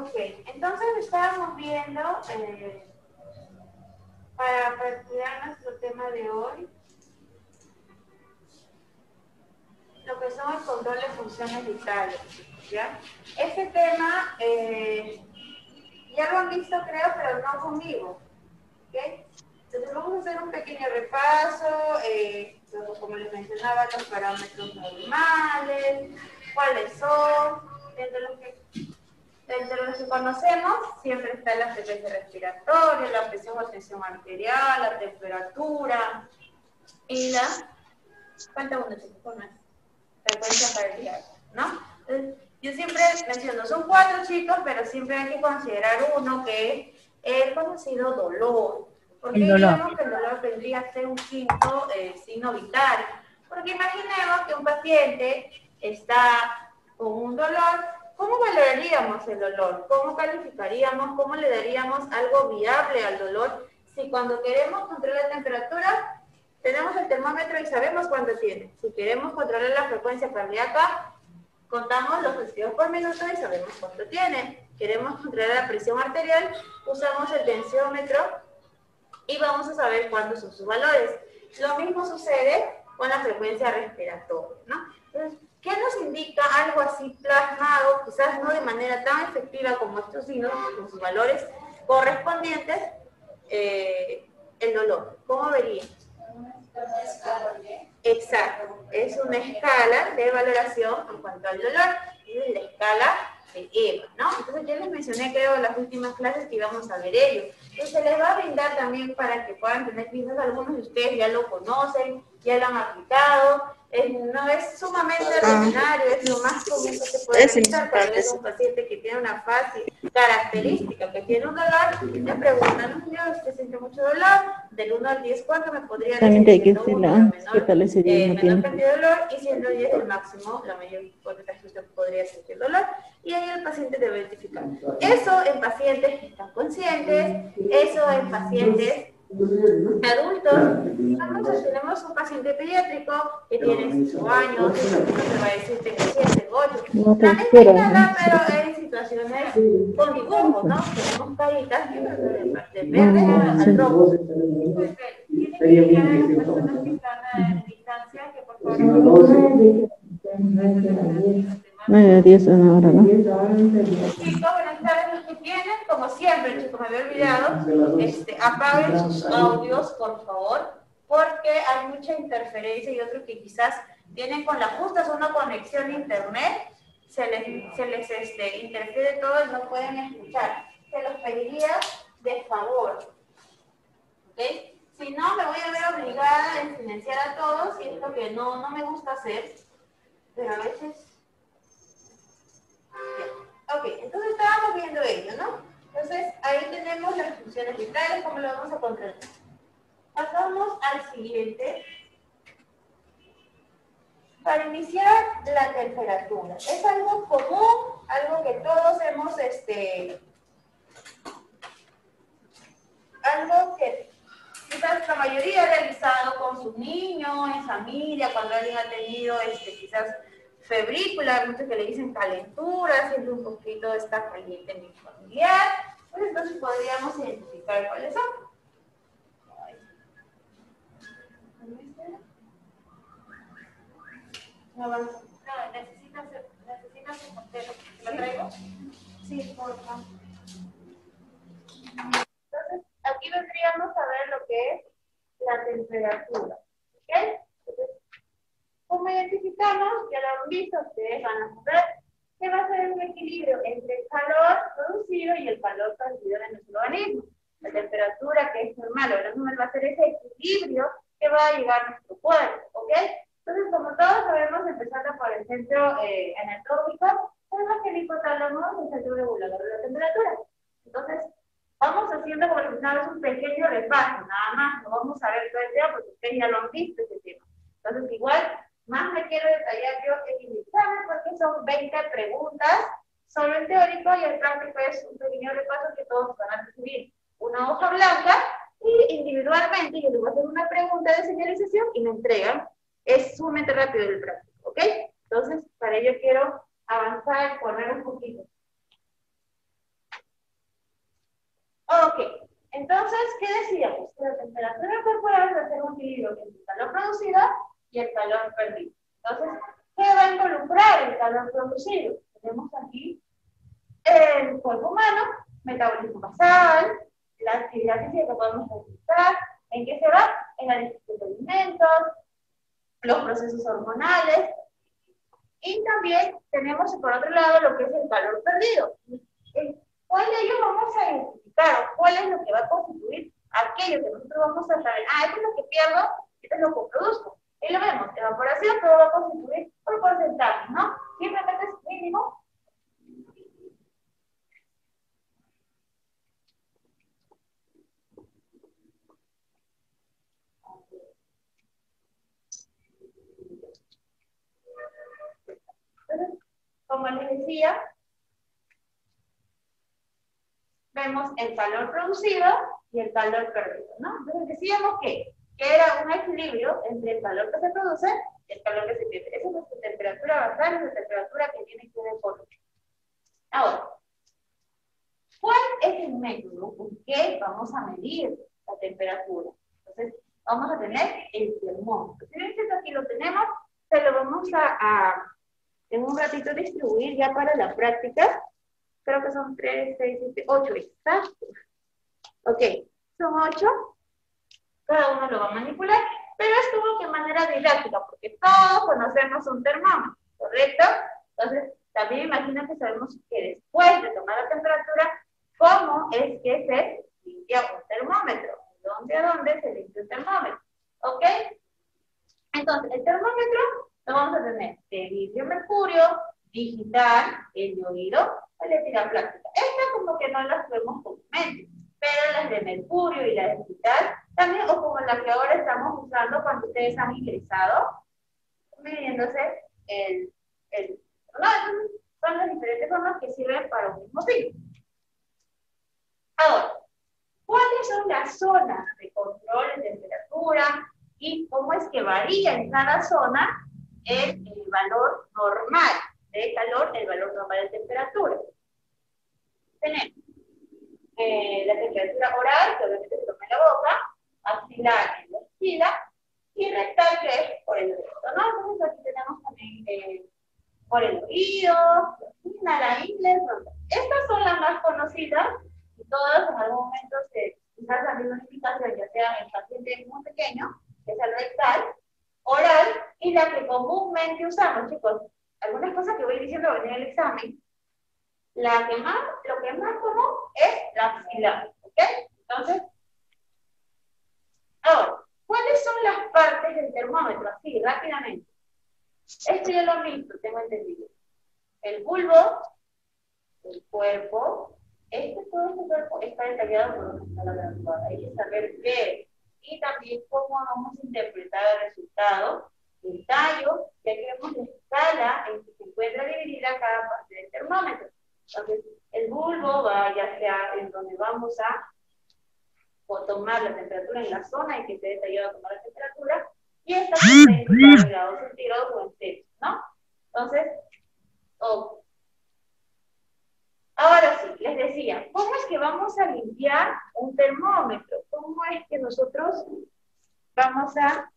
Ok, entonces estábamos viendo, eh, para, estudiar nuestro tema de hoy, lo que son el control de funciones vitales. ¿ya? Este tema eh, ya lo han visto, creo, pero no conmigo. ¿okay? Entonces vamos a hacer un pequeño repaso, eh, como les mencionaba, los parámetros normales, cuáles son, entre los que, entre los que conocemos siempre está la frecuencia respiratoria, la presión o tensión arterial, la temperatura y la... ¿Cuánta uno, Frecuencia cardíaca, ¿no? Entonces, yo siempre menciono, son cuatro chicos, pero siempre hay que considerar uno que es el conocido dolor. Porque digamos que el dolor vendría a ser un quinto eh, signo vital. Porque imaginemos que un paciente está con un dolor, ¿cómo valoraríamos el dolor? ¿Cómo calificaríamos? ¿Cómo le daríamos algo viable al dolor? Si cuando queremos controlar la temperatura, tenemos el termómetro y sabemos cuánto tiene. Si queremos controlar la frecuencia cardíaca, contamos los latidos por minuto y sabemos cuánto tiene. Queremos controlar la presión arterial, usamos el tensiómetro y vamos a saber cuántos son sus valores. Lo mismo sucede con la frecuencia respiratoria, ¿no? Entonces, ¿qué nos indica algo así plasmado, quizás no de manera tan efectiva como estos signos, con sus valores correspondientes, eh, el dolor? ¿Cómo veríamos? Exacto, es una escala de valoración en cuanto al dolor, es la escala de EVA, ¿no? Entonces yo les mencioné, creo, las últimas clases que íbamos a ver ello. Entonces se les va a brindar también para que puedan tener quizás algunos de ustedes ya lo conocen, ya lo han aplicado, no es sumamente ordinario, es lo más común que se puede realizar cuando es un paciente que tiene una fase característica, que tiene un dolor, le preguntan, no, usted siente mucho dolor, del 1 al 10, ¿cuánto me podría decir? También hay que decirle, ¿qué tal ese día? Eh, menor cantidad de dolor, y siendo 10 el máximo, la mayor porcentaje que usted podría sentir dolor, y ahí el paciente debe identificar. Eso en pacientes que están conscientes, eso en pacientes adultos, nosotros tenemos un paciente pediátrico que tiene 5 años, se va a decir 7, 8, no nada, pero en situaciones con dibujos, ¿no? Tenemos caritas de verde al rojo. Tienen que a las personas que están en distancia, que por favor... 9 a 10 ahora, ¿no? Chicos, buenas tardes los que tienen. Como siempre, chicos, me había olvidado. Este, apaguen sus audios, por favor, porque hay mucha interferencia y otros que quizás tienen con la justa una conexión a internet, se les, se les este, interfiere todo y no pueden escuchar. Se los pediría de favor. ¿Ok? Si no, me voy a ver obligada a silenciar a todos y es lo que no, no me gusta hacer, pero a veces Ok, entonces estábamos viendo ello, ¿no? Entonces, ahí tenemos las funciones vitales, ¿cómo lo vamos a controlar? Pasamos al siguiente. Para iniciar la temperatura. Es algo común, algo que todos hemos, este, algo que quizás la mayoría ha realizado con sus niños, en familia, cuando alguien ha tenido, este, quizás febrícula, muchos que le dicen calentura, siempre un poquito está caliente en mi familiar, pues entonces podríamos identificar cuáles son. No, necesitas, necesitas un portero. ¿Lo traigo? Sí, por favor. Entonces, aquí vendríamos a ver lo que es la temperatura. ¿Ok? ¿Cómo identificamos? Ya lo han visto, ustedes van a saber que va a ser un equilibrio entre el calor producido y el calor transmitido en nuestro organismo. La temperatura que es normal o normal va a ser ese equilibrio que va a llegar a nuestro cuerpo, ¿ok? Entonces, como todos sabemos, empezando por el centro eh, anatómico, sabemos que el hipotálamo es el centro regulador de la temperatura. Entonces, vamos haciendo como si es un pequeño repaso, nada más, no vamos a ver todo el tema porque ustedes ya lo han visto ese tema. Entonces, igual, más me quiero detallar yo en mi examen porque son 20 preguntas sobre el teórico y el práctico es un pequeño repaso que todos van a recibir una hoja blanca y individualmente yo les voy a hacer una pregunta de señalización y me entregan. Es sumamente rápido el práctico, ¿ok? Entonces, para ello quiero avanzar, correr un poquito. Ok, entonces, ¿qué decíamos? Que la temperatura corporal va a ser un equilibrio entre calor producido y el calor perdido. Entonces, ¿qué va a involucrar el calor producido? Tenemos aquí el cuerpo humano, metabolismo basal, la actividad física que podemos realizar, ¿en qué se va? En la digestión de alimentos, los procesos hormonales, y también tenemos por otro lado lo que es el calor perdido. ¿Cuál de ellos vamos a identificar? ¿Cuál es lo que va a constituir aquello que nosotros vamos a saber? Ah, esto es lo que pierdo, esto es lo que produzco. Y lo vemos, evaporación, todo va a constituir por porcentaje, ¿no? Simplemente es mínimo como les decía, vemos el calor producido y el calor perdido, ¿no? Entonces decíamos que, que era un equilibrio entre el calor que se produce y el calor que se pierde. Esa es nuestra temperatura basal, es la temperatura que tiene que ver Ahora, ¿cuál es el método con que vamos a medir la temperatura? Entonces, vamos a tener el termómetro. Si aquí lo tenemos, se lo vamos a en un ratito distribuir ya para la práctica. Creo que son 3, 6, 7, 8 exacto. Ok, son 8. Cada uno lo va a manipular, pero es como que manera didáctica, porque todos conocemos un termómetro, ¿correcto? Entonces, también imagina que sabemos que después de tomar la temperatura, ¿cómo es que se limpia un termómetro? ¿Dónde a dónde se limpia un termómetro? ¿Ok? Entonces, el termómetro vamos a tener de vidrio mercurio, digital, el de oído, eléctrica plástica. Estas como que no las vemos comúnmente, pero las de mercurio y de digital también, o como las que ahora estamos usando cuando ustedes han ingresado, midiéndose el, el no, son las diferentes formas que sirven para un mismo fin. Ahora, ¿cuáles son las zonas de control de temperatura y cómo es que varía en cada zona el, valor normal de calor, el valor normal de temperatura. Tenemos eh, la temperatura oral, que obviamente se toma en la boca, axilar en la axila, y rectal, que es por el oído, ¿no? Entonces aquí tenemos también eh, por el oído, la inglés, Estas son las más conocidas, y todas en algún momento se quizás han una indicación, ya sea en paciente muy pequeño, que es el rectal, oral y la que comúnmente usamos, chicos. Algunas cosas que voy diciendo en el examen. La que más, lo que es más común es la axilar, ¿ok? Entonces, ahora, ¿cuáles son las partes del termómetro? Así, rápidamente. Esto ya lo han visto, tengo entendido. El bulbo, el cuerpo, este, todo este cuerpo está detallado por una escala Hay que saber qué y también cómo vamos a interpretar el resultado del tallo, ya que vemos la escala en que se encuentra dividida cada parte del termómetro. Entonces, el bulbo va ya sea en donde vamos a tomar la temperatura en la zona en que esté detallado tomar la temperatura, y esta puede en grados centígrados o en Celsius, ¿no? Entonces, ok. Ahora sí, les decía, ¿cómo es que vamos a limpiar un termómetro? ¿Cómo es que nosotros vamos a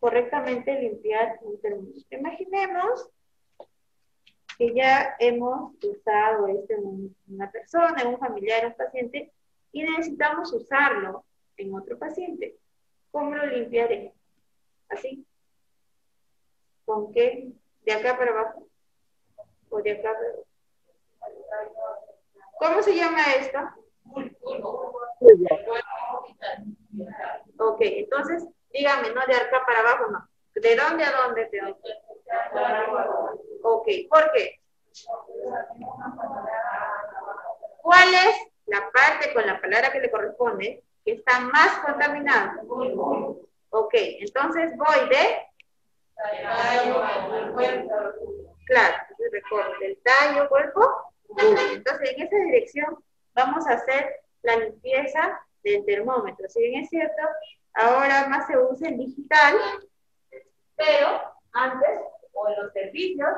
correctamente limpiar un termómetro? Imaginemos que ya hemos usado esto en una persona, en un familiar, un paciente, y necesitamos usarlo en otro paciente. ¿Cómo lo limpiaré? ¿Así? ¿Con qué? ¿De acá para abajo? ¿O de acá para abajo? ¿Cómo se llama esto? Ok, entonces, dígame, no de acá para abajo, no. ¿De dónde a dónde? ¿De dónde? Ok, ¿por qué? ¿Cuál es la parte con la palabra que le corresponde que está más contaminada? Ok, entonces voy de... Claro, recorte el tallo, cuerpo, entonces, en esa dirección vamos a hacer la limpieza del termómetro. Si bien es cierto, ahora más se usa en digital, pero antes, o en los servicios,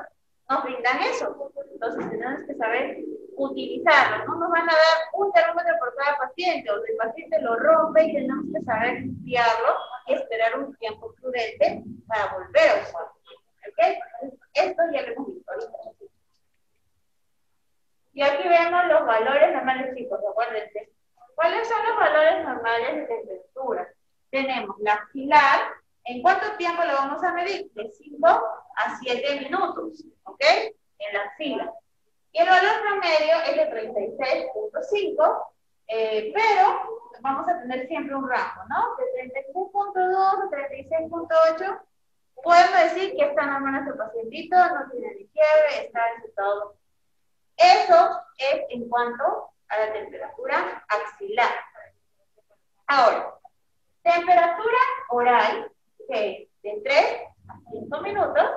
nos brindan eso. Entonces, tenemos que saber utilizarlo. No nos van a dar un termómetro por cada paciente, o el paciente lo rompe y tenemos que saber limpiarlo y esperar un tiempo prudente para volver a usarlo. ¿Ok? Esto ya lo hemos visto ahorita. Y aquí vemos los valores normales, chicos, acuérdense. ¿Cuáles son los valores normales de temperatura? Tenemos la axilar. ¿En cuánto tiempo lo vamos a medir? De 5 a 7 minutos, ¿ok? En la axila. Y el valor promedio es de 36.5, eh, pero vamos a tener siempre un rango, ¿no? De 36.2 a 36.8. Podemos decir que está normal nuestro pacientito, no tiene ni fiebre, está en su estado. Eso es en cuanto a la temperatura axilar. Ahora, temperatura oral, que es de 3 a 5 minutos,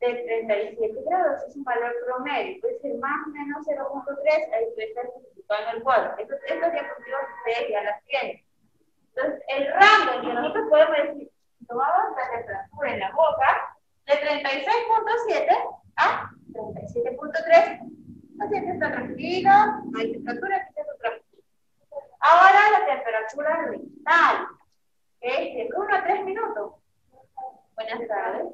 de 37 grados, es un valor promedio, puede ser más o menos 0.3, ahí puede estar en el cuadro. Estos, estos diapositivas ustedes ya las tienen. Entonces, el rango que nosotros podemos decir, tomamos la temperatura en la boca, de 36.7 a 37.3, paciente está tranquilo, no hay temperatura, aquí está tranquilo. Ahora la temperatura rectal, que es de 1 a 3 minutos. Buenas tardes.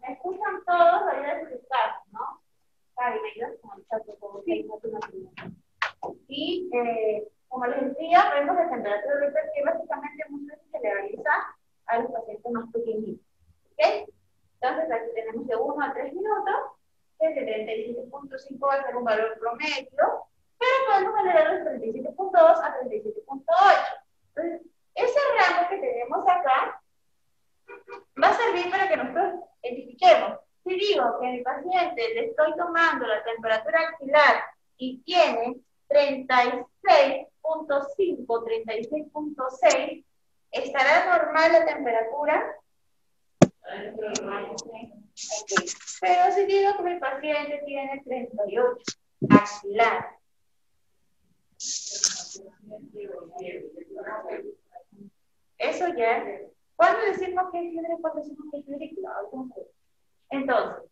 ¿Me escuchan todos? Voy a explicar, ¿no? Y eh, como les decía, vemos la temperatura rectal que básicamente muchas veces se le realiza a los pacientes más pequeñitos. ¿Ok? Entonces aquí tenemos de 1 a 3 minutos, de 37.5 va a ser un valor promedio, pero podemos valorarlo de 37.2 a 37.8. Entonces, ese rango que tenemos acá va a servir para que nosotros identifiquemos. Si digo que a mi paciente le estoy tomando la temperatura axilar y tiene 36.5, 36.6, ¿estará normal la temperatura? Pero si digo que mi paciente tiene 38, axilar. Eso ya. ¿Cuándo decimos que es fiebre? ¿Cuándo decimos que es fiebre? Entonces,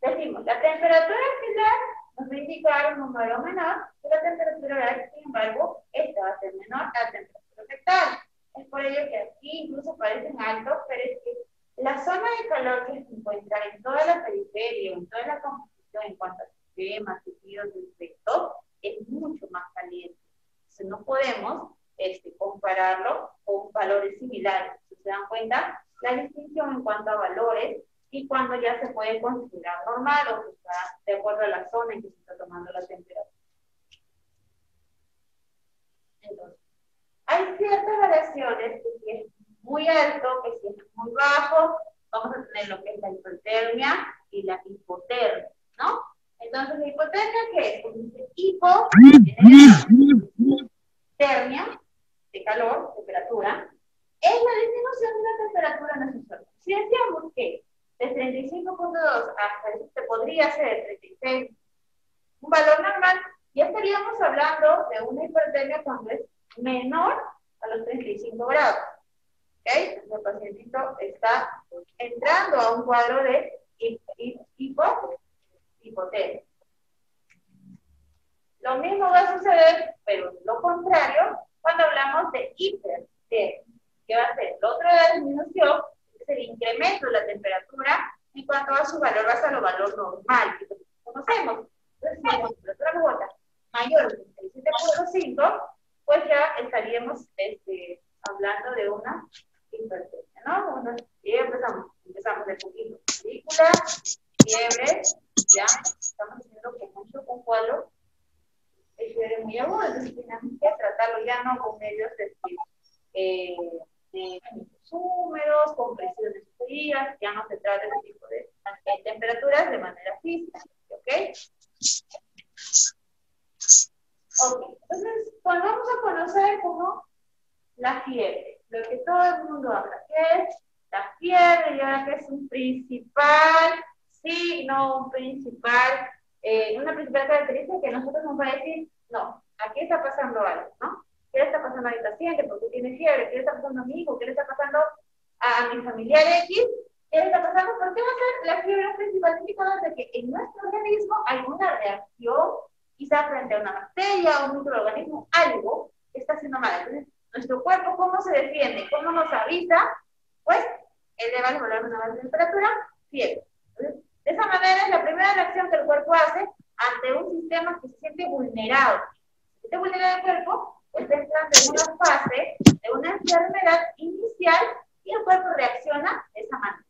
decimos, la temperatura axilar nos va a indicar un número menor, y la temperatura oral, sin embargo, esta va a ser menor a la temperatura rectal. Es por ello que aquí incluso parecen altos, pero es que la zona de calor que se encuentra en toda la periferia, en toda la composición en cuanto a sistemas, tejidos y efectos, es mucho más caliente. Entonces no podemos este, compararlo con valores similares. Si se dan cuenta, la distinción en cuanto a valores y cuando ya se puede considerar normal o está de acuerdo a la zona en que se está tomando la temperatura. Entonces, hay ciertas variaciones que si es muy alto, que si es muy bajo, vamos a tener lo que es la hipotermia y la hipotermia, ¿no? Entonces, ¿la hipotermia qué es? Pues dice hipo, termia, de calor, temperatura, es la disminución de la temperatura en nuestro cuerpo. Si decíamos que de 35.2 hasta, este podría ser 36, un valor normal, ya estaríamos hablando de una hipotermia cuando es menor a los 35 grados. ¿Okay? El pacientito está entrando a un cuadro de hipo, hipotermia. Lo mismo va a suceder, pero lo contrario, cuando hablamos de hipertermia, que va a ser el otro de disminución, es el incremento de la temperatura en cuanto a su valor, va a ser lo valor normal, que conocemos. Entonces, si la temperatura bota mayor de 37.5, pues ya estaríamos este, hablando de una hipertensión, ¿no? Y empezamos, empezamos de poquito. Película, fiebre, ya estamos haciendo con mucho un cuadro de fiebre muy agudo, entonces tenemos que tratarlo ya no con medios eh, de húmedos, con presiones frías, ya no se trata ese tipo de temperaturas de manera física, ¿ok? Ok, entonces, pues vamos a conocer como la fiebre, lo que todo el mundo habla, que es la fiebre, y ahora que es un principal signo, un principal, eh, una principal característica que nosotros nos va a decir, no, aquí está pasando algo, ¿no? ¿Qué le está pasando a mi paciente? ¿Por qué tiene fiebre? ¿Qué le está pasando a mi hijo? ¿Qué le está pasando a mi familiar X? ¿Qué está pasando? ¿Por qué va a ser la fiebre principal indicador de que en nuestro organismo hay una reacción, quizá frente a una bacteria un microorganismo, algo que está haciendo mal? Entonces, nuestro cuerpo, ¿cómo se defiende? ¿Cómo nos avisa? Pues, eleva el valor de temperatura, fiebre. de esa manera es la primera reacción que el cuerpo hace ante un sistema que se siente vulnerado. Este vulnerado el cuerpo está entrando en una fase de una enfermedad inicial y el cuerpo reacciona de esa manera.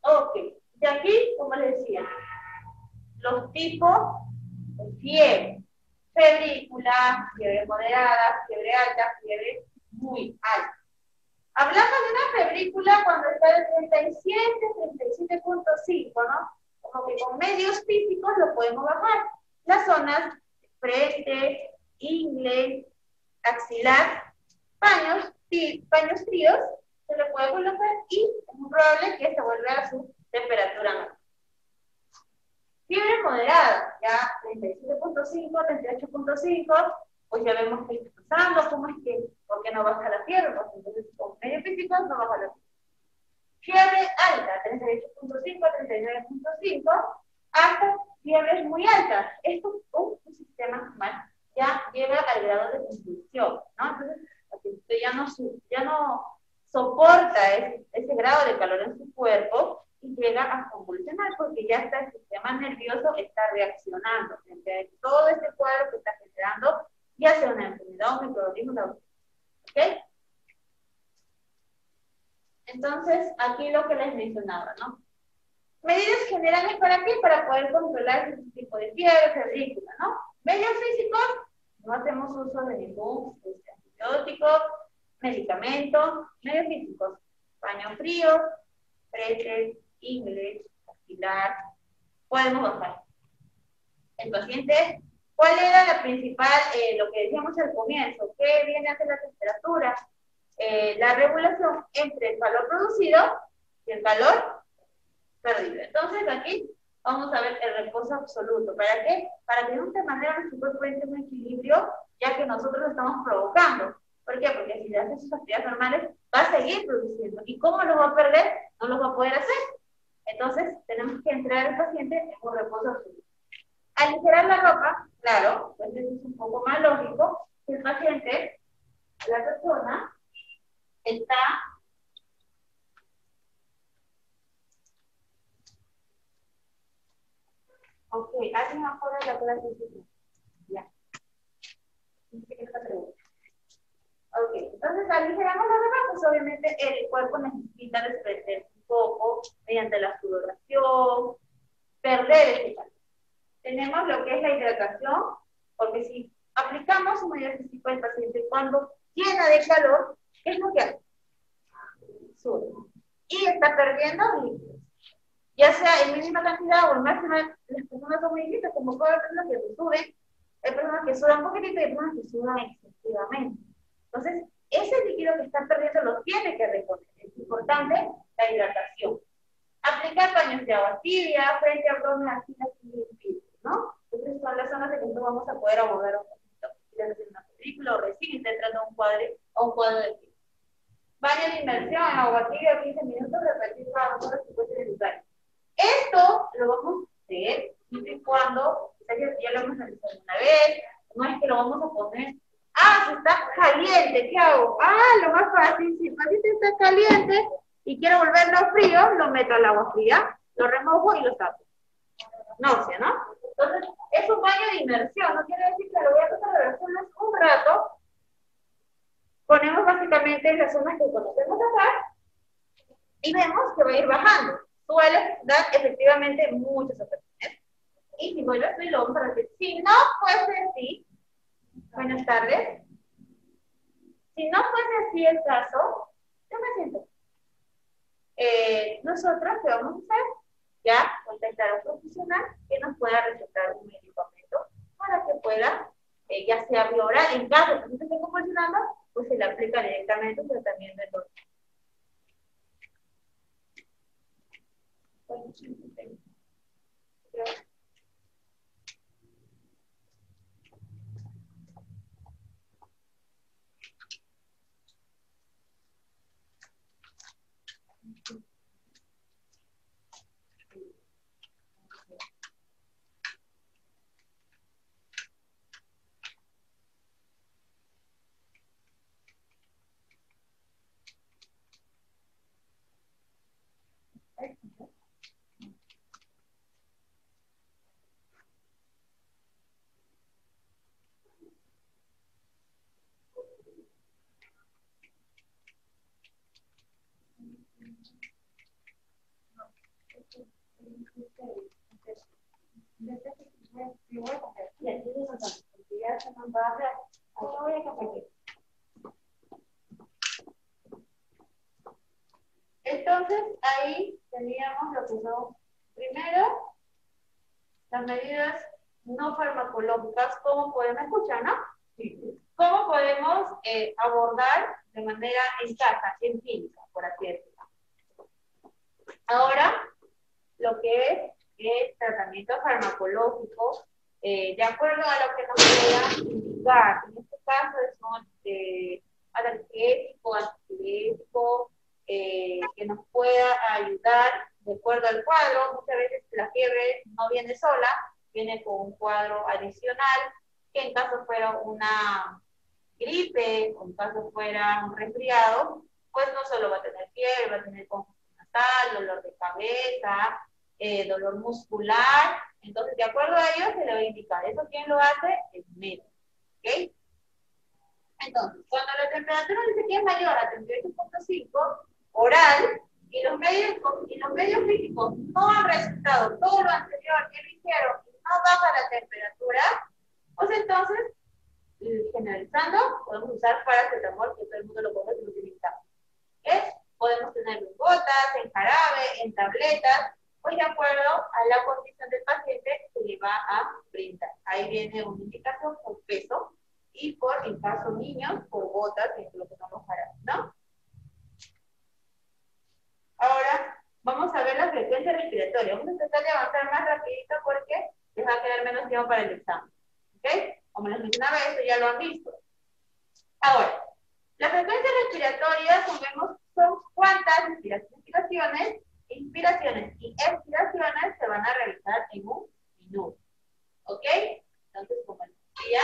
Ok, y aquí, como les decía, los tipos de fiebre, febrícula, fiebre moderada, fiebre alta, fiebre muy alta. Hablamos de una febrícula cuando está de 37, 37.5, ¿no? Como que con medios físicos lo podemos bajar. Las zonas frente, ingle, axilar, paños, paños fríos, se le puede colocar y es muy probable que se vuelva a su temperatura normal. Fiebre moderada, ya 37.5, 38.5, pues ya vemos que está pasando, cómo es que, ¿por qué no baja la fiebre? Pues entonces con medios físicos no baja la fiebre. Fiebre alta, 38.5, 39.5, hasta fiebres muy altas. Esto es un sistema normal ya llega al grado de convulsión, ¿no? Entonces, usted ya no, ya no soporta ese, ese, grado de calor en su cuerpo y llega a convulsionar porque ya está el sistema nervioso está reaccionando frente a todo este cuadro que está generando, ya sea una enfermedad o microorganismo. ¿Ok? Entonces, aquí lo que les mencionaba, ¿no? Medidas generales para qué? Para poder controlar este tipo de fiebre, febrícula, ¿no? Medios físicos, no hacemos uso de ningún antibiótico, medicamento, medios físicos, paño frío, frente, inglés, aspirar, podemos bajar. El paciente, ¿cuál era la principal, eh, lo que decíamos al comienzo? ¿Qué viene a ser la temperatura? Eh, la regulación entre el calor producido y el calor perdido. Entonces aquí vamos a ver el reposo absoluto. ¿Para qué? Para que de una manera nuestro cuerpo entre un equilibrio, ya que nosotros lo estamos provocando. ¿Por qué? Porque si le hace sus actividades normales, va a seguir produciendo. ¿Y cómo lo va a perder? No lo va a poder hacer. Entonces, tenemos que entrar al paciente en un reposo absoluto. Aligerar la ropa, claro, pues es un poco más lógico, que el paciente, la persona, está Ok, ¿alguien afuera de la clase? Ya. Ok, entonces aligeramos la ropa, pues obviamente el cuerpo necesita desprenderse un poco mediante la sudoración, perder ese calor. Tenemos lo que es la hidratación, porque si aplicamos un mayor físico al paciente cuando llena de calor, ¿qué es lo que hace? Sube. Y está perdiendo líquidos ya sea en mínima cantidad o en máxima, las personas son muy distintas, como puede personas que suben, hay personas que sudan un poquitito y hay personas que sudan excesivamente. Entonces, ese líquido que están perdiendo lo tiene que reponer. Es importante la hidratación. Aplicar baños de agua tibia frente a abdomen, axilas y ¿no? Entonces son las zonas de que no vamos a poder abordar un poquito. Si una película o recién está entrando a un cuadro, a un cuadro de. Baño de inmersión agua tibia 15 minutos, repetir cada dos horas si fuese necesario. Esto lo vamos a hacer siempre y cuando, ya lo hemos realizado una vez, no es que lo vamos a poner, ah, se está caliente, ¿qué hago? Ah, lo más fácil, si el paciente está caliente y quiero volverlo frío, lo meto al agua fría, lo remojo y lo saco. Náusea, ¿no? Entonces, es un baño de inmersión, no quiere decir que lo voy a hacer de un rato. Ponemos básicamente las zonas que conocemos acá y vemos que va a ir bajando suele dar efectivamente muchas ocasiones. Y si vuelve a lo vamos a repetir. Si no fuese así, buenas tardes. Si no fuese así el caso, yo me siento. Eh, nosotros, ¿qué vamos a hacer? Ya contactar a un profesional que nos pueda recetar un medicamento para que pueda, eh, ya sea violar, en caso de que se esté convulsionando, pues se aplica directamente un tratamiento de dolor. Entonces, ahí teníamos lo que son, primero, las medidas no farmacológicas, cómo podemos escuchar, ¿no? ¿Cómo podemos eh, abordar de manera en casa, en clínica, por así decirlo? Ahora, lo que es el tratamiento farmacológico, eh, de acuerdo a lo que nos pueda indicar. En este caso son eh, analgésico, antipirético, eh, que nos pueda ayudar de acuerdo al cuadro. Muchas veces la fiebre no viene sola, viene con un cuadro adicional, que en caso fuera una gripe, o en caso fuera un resfriado, pues no solo va a tener fiebre, va a tener confusión nasal, dolor de cabeza, eh, dolor muscular. Entonces, de acuerdo a ello, se le va a indicar. ¿Eso quién lo hace? El médico. ¿Ok? Entonces, cuando la temperatura dice que es mayor a 38.5, oral, y los, medios, y los medios físicos no han resultado todo lo anterior que lo hicieron y no baja la temperatura, pues entonces, generalizando, podemos usar paracetamol, que todo el mundo lo conoce y utiliza. ¿Qué? Podemos tenerlo en gotas, en jarabe, en tabletas, pues de acuerdo a la condición del paciente se le va a brindar. Ahí viene una indicación por peso y por, en caso niños, por gotas, que es lo que no los ¿no? Ahora, vamos a ver la frecuencia respiratoria. Vamos a tratar de avanzar más rapidito porque les va a quedar menos tiempo para el examen. ¿Ok? Como les mencionaba, esto ya lo han visto. Ahora, la frecuencia respiratoria, como vemos, son cuántas respiraciones inspiraciones y expiraciones se van a realizar en un minuto. ¿Ok? Entonces, como decía,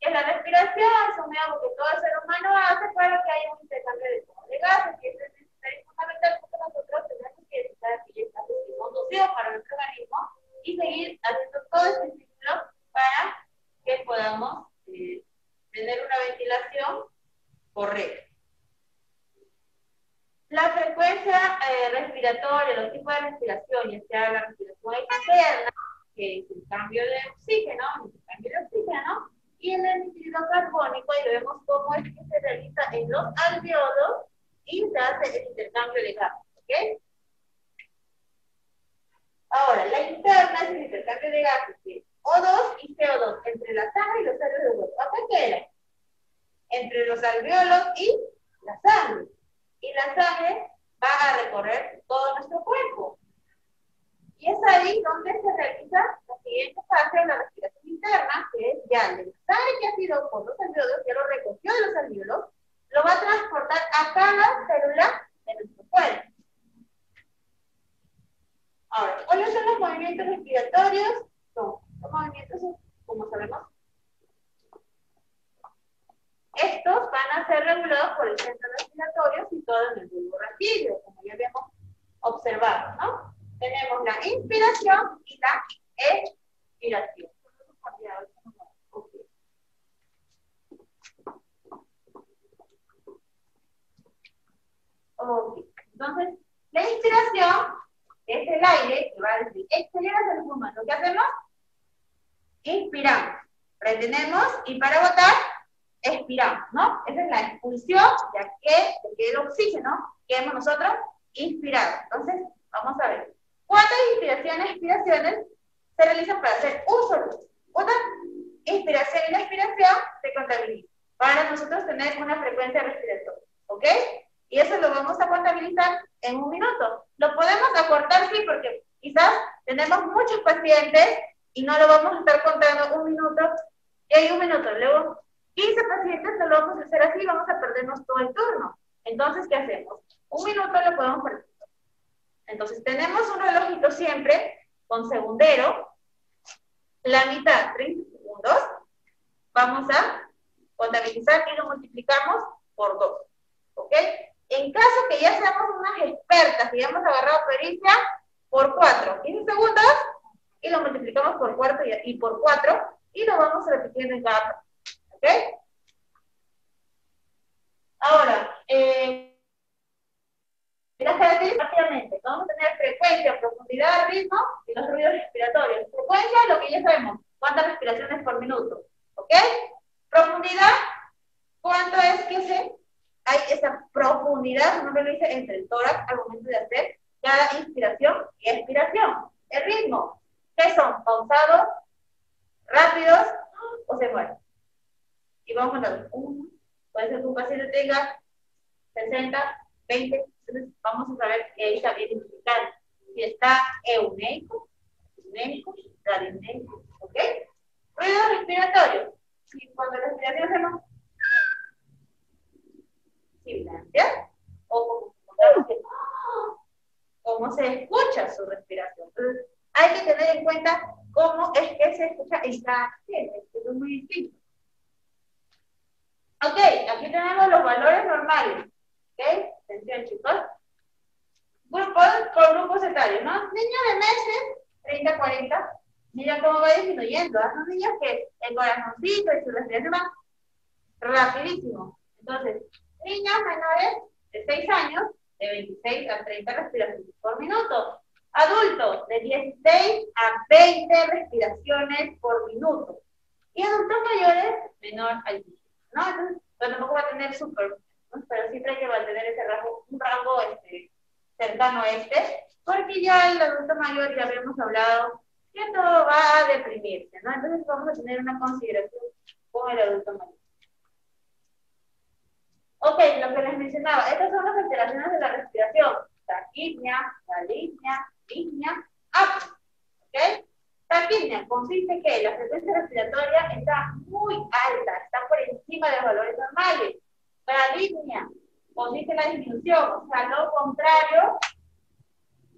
que la respiración es un algo que todo ser humano hace para que haya un intercambio de, gases y es necesario fundamental porque nosotros tenemos que identificar aquellos gases que son nocivos para nuestro organismo y seguir haciendo todo este ciclo para que podamos eh, tener una ventilación correcta. La frecuencia eh, respiratoria, los tipos de respiración, ya sea la respiración externa, que es el cambio de oxígeno, el cambio de oxígeno, y el anhídrido carbónico, y vemos cómo es que se realiza en los alveolos y se hace el intercambio de gases, ¿ok? Ahora, la interna es el intercambio de gases de O2 y CO2 entre la sangre y los alveolos. ¿Acá qué era? Entre los alveolos y la sangre y la sangre va a recorrer todo nuestro cuerpo. Y es ahí donde se realiza la siguiente fase de la respiración interna, que es ya el sangre que ha sido por los alveolos, ya lo recogió de los alveolos, lo va a transportar a cada célula de nuestro cuerpo. Ahora, ¿cuáles son los movimientos respiratorios? Son los movimientos, como sabemos, estos van a ser regulados por el centro respiratorio situado en el bulbo raquídeo, como ya habíamos observado, ¿no? Tenemos la inspiración y la expiración. Ok, entonces, la inspiración es el aire que va desde exterior hacia el pulmón. ¿Lo que hacemos? Inspiramos, retenemos y para botar expiramos, ¿no? Esa es la expulsión ya que el oxígeno que hemos nosotros inspirado. Entonces, vamos a ver. ¿Cuántas inspiraciones expiraciones se realizan para hacer un solo? Una inspiración y expiración se contabiliza para nosotros tener una frecuencia respiratoria, ¿ok? Y eso lo vamos a contabilizar en un minuto. Lo podemos acortar, sí, porque quizás tenemos muchos pacientes y no lo vamos a estar contando un minuto y hay un minuto. Luego 15 pacientes no lo vamos a hacer así, vamos a perdernos todo el turno. Entonces, ¿qué hacemos? Un minuto lo podemos perder. Entonces, tenemos un relojito siempre con segundero, la mitad, 30 segundos. Vamos a contabilizar y lo multiplicamos por 2. ¿Ok? En caso que ya seamos unas expertas y hemos agarrado pericia, por 4, 15 segundos, y lo multiplicamos por cuarto y, por 4, y lo vamos repitiendo en cada ¿Ok? Ahora, eh, las características, vamos a tener frecuencia, profundidad, ritmo y los ruidos respiratorios. Frecuencia, lo que ya sabemos, cuántas respiraciones por minuto. ¿Ok? Profundidad, cuánto es que se, hay esa profundidad, no me lo dice, entre el tórax al momento de hacer cada inspiración y expiración. El ritmo, ¿qué son? ¿Pausados? ¿Rápidos? ¿O se mueren? Y vamos a ver, puede ser que un paciente tenga 60, 20, entonces vamos a saber que ahí está bien. Si está euneico, euneico, radioneico, ¿ok? Ruido respiratorio. Si cuando la respiración hacemos silencia, o como, cómo se escucha su respiración. Entonces, hay que tener en cuenta cómo es que se escucha en cada paciente, es muy distinto. Ok, aquí tenemos los valores normales. ¿Ok? Atención, chicos. Grupos por grupos etarios, ¿no? Niños de meses, 30, 40. Mira cómo va disminuyendo. ¿ah? Son niños que el corazoncito y su respiración rapidísimo. Entonces, niños menores de 6 años, de 26 a 30 respiraciones por minuto. Adultos, de 16 a 20 respiraciones por minuto. Y adultos mayores, menor al 10. ¿No? Entonces, pues tampoco va a tener súper, pero siempre hay que mantener ese rango, un rango este, cercano a este, porque ya el adulto mayor ya habíamos hablado que todo va a deprimirse, ¿no? Entonces vamos a tener una consideración con el adulto mayor. Ok, lo que les mencionaba, estas son las alteraciones de la respiración. Taquipnia, taquipnia, línea, apnea. ¿Ok? Taquipnia consiste que la frecuencia respiratoria está muy alta, está por encima de los valores normales. Bradypnia consiste en la disminución, o sea, lo contrario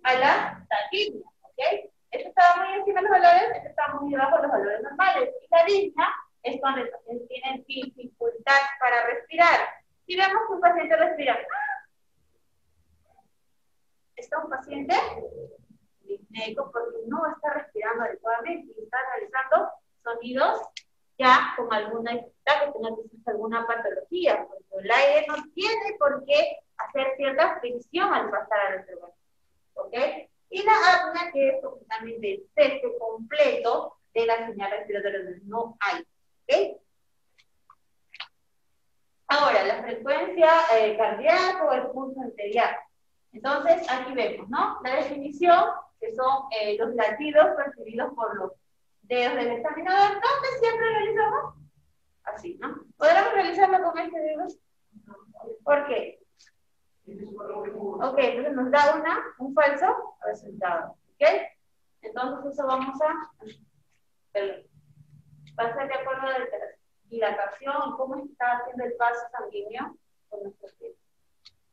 a la taquipnia, ¿ok? Esto está muy encima de los valores, esto está muy debajo de los valores normales. Y la disnea es cuando el paciente tiene dificultad para respirar. Si vemos que un paciente respira, está un paciente médico porque no está respirando adecuadamente y está realizando sonidos ya con alguna dificultad, que tenga alguna patología, porque el aire no tiene por qué hacer cierta fricción al pasar al enfermedad. ¿Ok? Y la apnea, que es completamente el cese completo de la señal respiratoria, no hay. ¿Ok? Ahora, la frecuencia eh, cardíaca o el pulso arterial. Entonces, aquí vemos, ¿no? La definición que son eh, los latidos percibidos por los dedos del examinador, ¿dónde siempre realizamos? Así, ¿no? ¿Podremos realizarlo con este dedo? ¿Por qué? Ok, entonces nos da una, un falso resultado. ¿Ok? Entonces eso vamos a pasar de acuerdo a la dilatación, cómo está haciendo el paso sanguíneo con nuestro pies.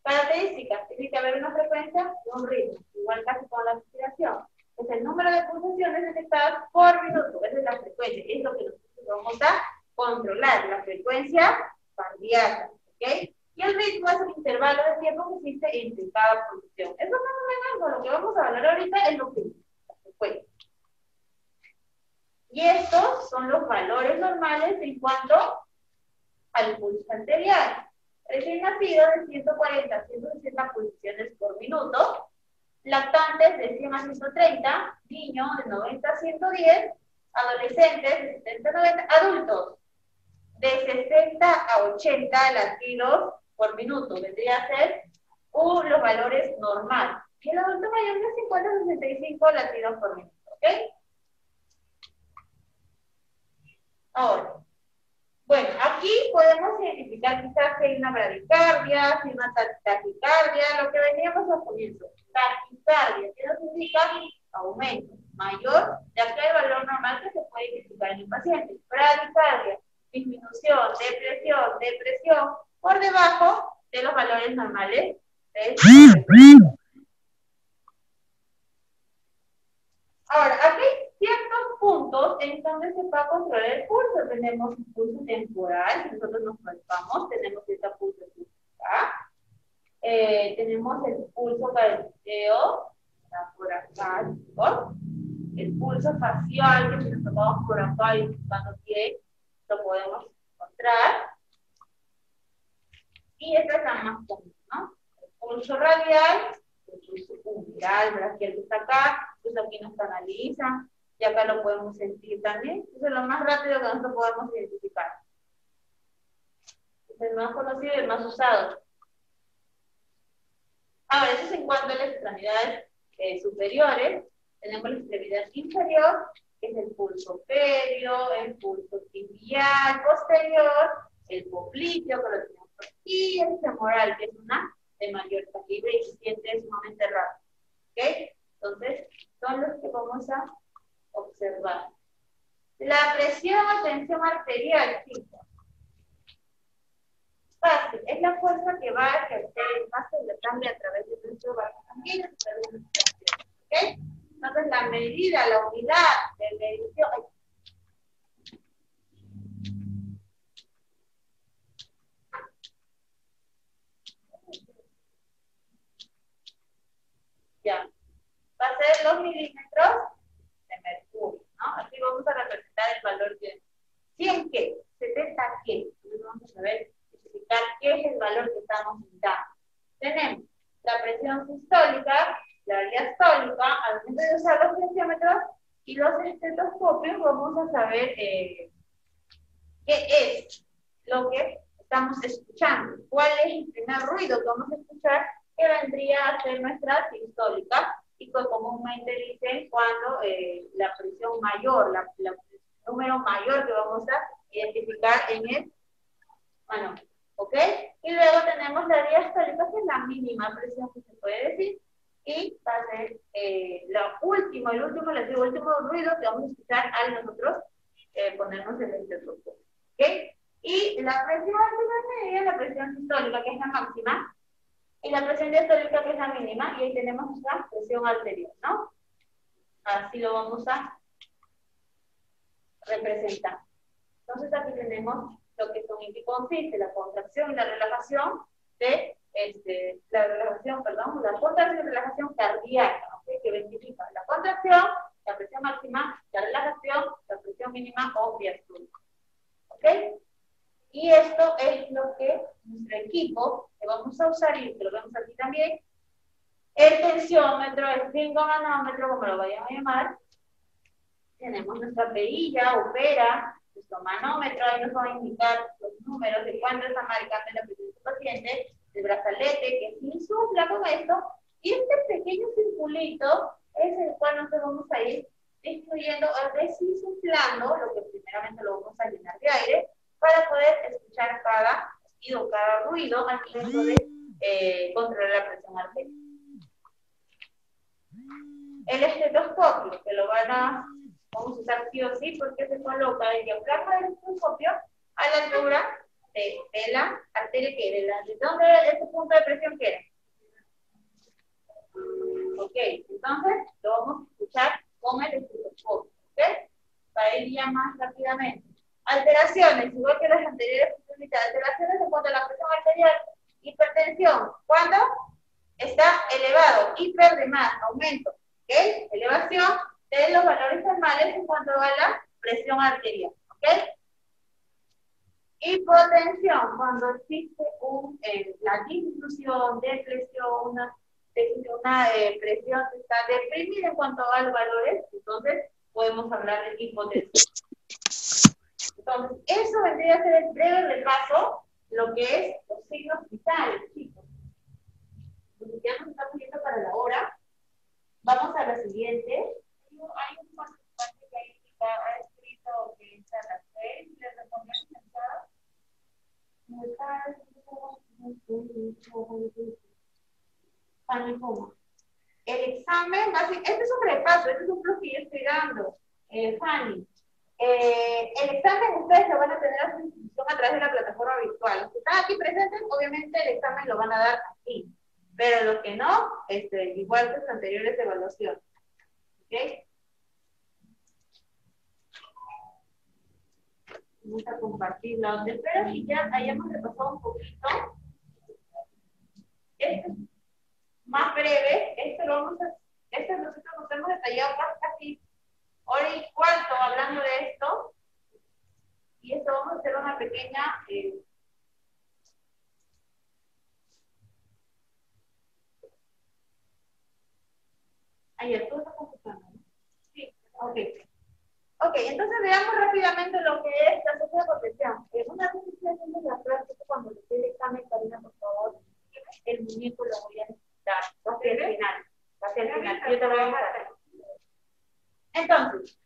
Características, tiene que haber una frecuencia y un ritmo, igual casi con la respiración. Es el número de pulsaciones detectadas por minuto, esa es la frecuencia, es lo que nosotros vamos a controlar, la frecuencia cardíaca, ¿ok? Y el ritmo es el intervalo de tiempo que existe entre cada pulsación. Eso más o menos lo que vamos a hablar ahorita es lo que la frecuencia. Y estos son los valores normales en cuanto al pulso arterial. Recién nacido de 140 a 160 pulsaciones por minuto. Lactantes de 100 a 130. Niños de 90 a 110. Adolescentes de 70 a 90. Adultos de 60 a 80 latidos por minuto. Vendría a ser uh, los valores normales. Y el adulto mayor de 50 a 65 latidos por minuto. ¿Ok? Ahora, bueno, aquí podemos identificar quizás si hay una bradicardia, si hay una taquicardia, lo que veníamos a comienzo. Taquicardia, ¿qué nos indica? Aumento mayor de aquel valor normal que se puede identificar en el paciente. Bradicardia, disminución, depresión, depresión, por debajo de los valores normales. Ahora, aquí ciertos puntos en donde se va a controlar el pulso. Tenemos un pulso temporal, nosotros nos palpamos, tenemos esta pulso. Eh, tenemos el pulso cardíaco, está por acá, El pulso facial, que si nos tomamos por acá y cuando pie, lo podemos encontrar. Y esta es la más común, ¿no? El pulso radial, umbral braquial que está acá, pues aquí nos canaliza, y acá lo podemos sentir también. Eso es lo más rápido que nosotros podemos identificar. Es el más conocido y el más usado. Ahora, eso es en cuanto a las extremidades eh, superiores. Tenemos la extremidad inferior, que es el pulso perio, el pulso tibial posterior, el popliteo, que lo tenemos aquí, y el femoral, que es una de mayor calibre y se siente sumamente rápido. ¿Ok? Entonces, son los que vamos a observar. La presión o tensión arterial, chicos. Fácil, es la fuerza que va a ejercer el la sangre a través de nuestro vaso a través de nuestra ¿Ok? Entonces, la medida, la unidad de medición, Ya. Va a ser los milímetros de mercurio, ¿no? Aquí vamos a representar el valor de 100 qué, 70 qué. Entonces vamos a ver, explicar qué es el valor que estamos dando. Tenemos la presión sistólica, la diastólica, al momento de usar los tensiómetros y los estetoscopios vamos a saber eh, qué es lo que estamos escuchando, cuál es el primer ruido que vamos a escuchar que vendría a ser nuestra sistólica y que comúnmente dicen cuando eh, la presión mayor, la, el número mayor que vamos a identificar en el bueno, ¿ok? Y luego tenemos la diastólica, que es la mínima presión que se puede decir, y va a ser eh, la última, el último, les digo, el último ruido que vamos a escuchar al nosotros eh, ponernos el estetoscopio, ¿ok? Y la presión media, la presión sistólica, que es la máxima, y la presión diastólica que es la mínima, y ahí tenemos nuestra presión arterial, ¿no? Así lo vamos a representar. Entonces aquí tenemos lo que son, en consiste la contracción y la relajación de, este, la relajación, perdón, la contracción y relajación cardíaca, ¿okay? que identifica la contracción, la presión máxima, la relajación, la presión mínima o diastólica. ¿Ok? Y esto es lo que nuestro equipo, que vamos a usar, y lo vemos aquí también, el tensiómetro, el fingomanómetro, como lo vayan a llamar, tenemos nuestra perilla o pera, nuestro manómetro, ahí nos va a indicar los números de cuánto está marcando la presión de su paciente, el brazalete que se insufla con esto, y este pequeño circulito es el cual nosotros vamos a ir disminuyendo o desinsuflando, lo que primeramente lo vamos a llenar de aire, para poder escuchar cada sonido, cada ruido al momento de eh, controlar la presión arterial. El estetoscopio, que lo van a, vamos a usar sí o sí, porque se coloca el diafragma del estetoscopio a la altura de, la arteria que de, de dónde este punto de presión queda. Ok, entonces lo vamos a escuchar con el estetoscopio, ¿ok? Para ir ya más rápidamente. Alteraciones, igual que las anteriores, alteraciones en cuanto a la presión arterial, hipertensión, cuando está elevado, hiper de aumento, ¿ok? Elevación de los valores termales en cuanto a la presión arterial, ¿ok? Hipotensión, cuando existe un, eh, la disminución, depresión, una, una eh, presión que está deprimida en cuanto a los valores, entonces podemos hablar de hipotensión. Entonces, eso vendría a ser el breve repaso, lo que es los signos vitales, chicos. Ya nos estamos viendo para la hora. Vamos a la siguiente. Hay un participante que ha escrito que está a las seis, le respondió el El examen, este es un repaso, este es un plus que yo estoy dando, eh, Fanny. Eh, el examen ustedes lo van a tener a su institución a través de la plataforma virtual. Los que están aquí presentes, obviamente el examen lo van a dar aquí. Pero los que no, este, igual que sus anteriores evaluaciones. ¿Ok? Vamos a compartirlo. Espero que ya hayamos repasado un poquito. Este es más breve. Este lo vamos a, este nosotros nos hemos detallado casi hora y cuarto hablando de esto. Y esto vamos a hacer una pequeña... Eh, Ayer, tú estás computando. Sí. Ok. Ok, entonces veamos rápidamente lo que es la sociedad de protección. Una vez que estoy haciendo la práctica, cuando le el examen, Karina, por favor, el muñeco lo voy a necesitar hacia el final. Hacia el final. Yo te voy a dejar. Entonces,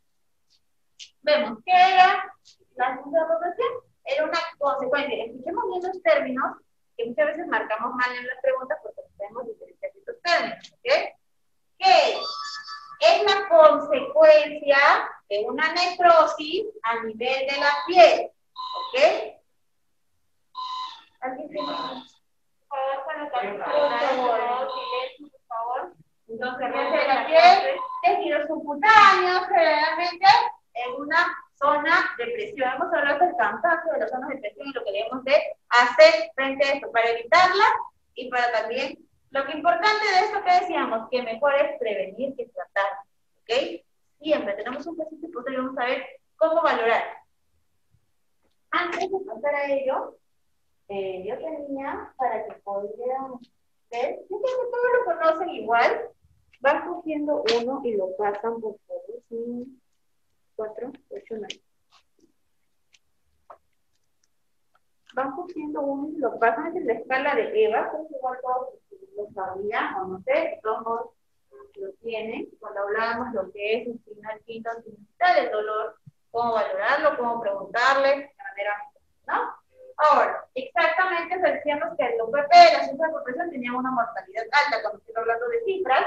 vemos que era la sociedad de protección. Era una consecuencia. Escuchemos bien los términos que muchas veces marcamos mal en las preguntas porque tenemos diferenciar estos términos. ¿Ok? ¿Qué es la consecuencia de una necrosis a nivel de la piel. ¿Ok? ¿Alguien tiene? Entonces, de la piel, tejidos subcutáneos, generalmente en una zona de presión. Hemos hablado del cansancio, de las zonas de presión y lo que debemos de hacer frente a esto para evitarla y para también lo que importante de esto que decíamos, que mejor es prevenir que tratar. ¿Ok? Siempre tenemos un paciente y vamos a ver cómo valorar. Antes de pasar a ello, eh, yo tenía, para que pudieran ver, yo creo que todos lo conocen igual, van cogiendo uno y lo pasan por todos. 4, 8, 9. Van cogiendo uno y lo pasan en la escala de Eva, que es igual todos lo sabían o no sé, todos lo tienen, cuando hablábamos lo que es el final quinto el dolor, cómo valorarlo, cómo preguntarle, de manera, ¿no? Ahora, exactamente decíamos que el UPP, la cifra de presión, tenía una mortalidad alta, cuando estoy hablando de cifras,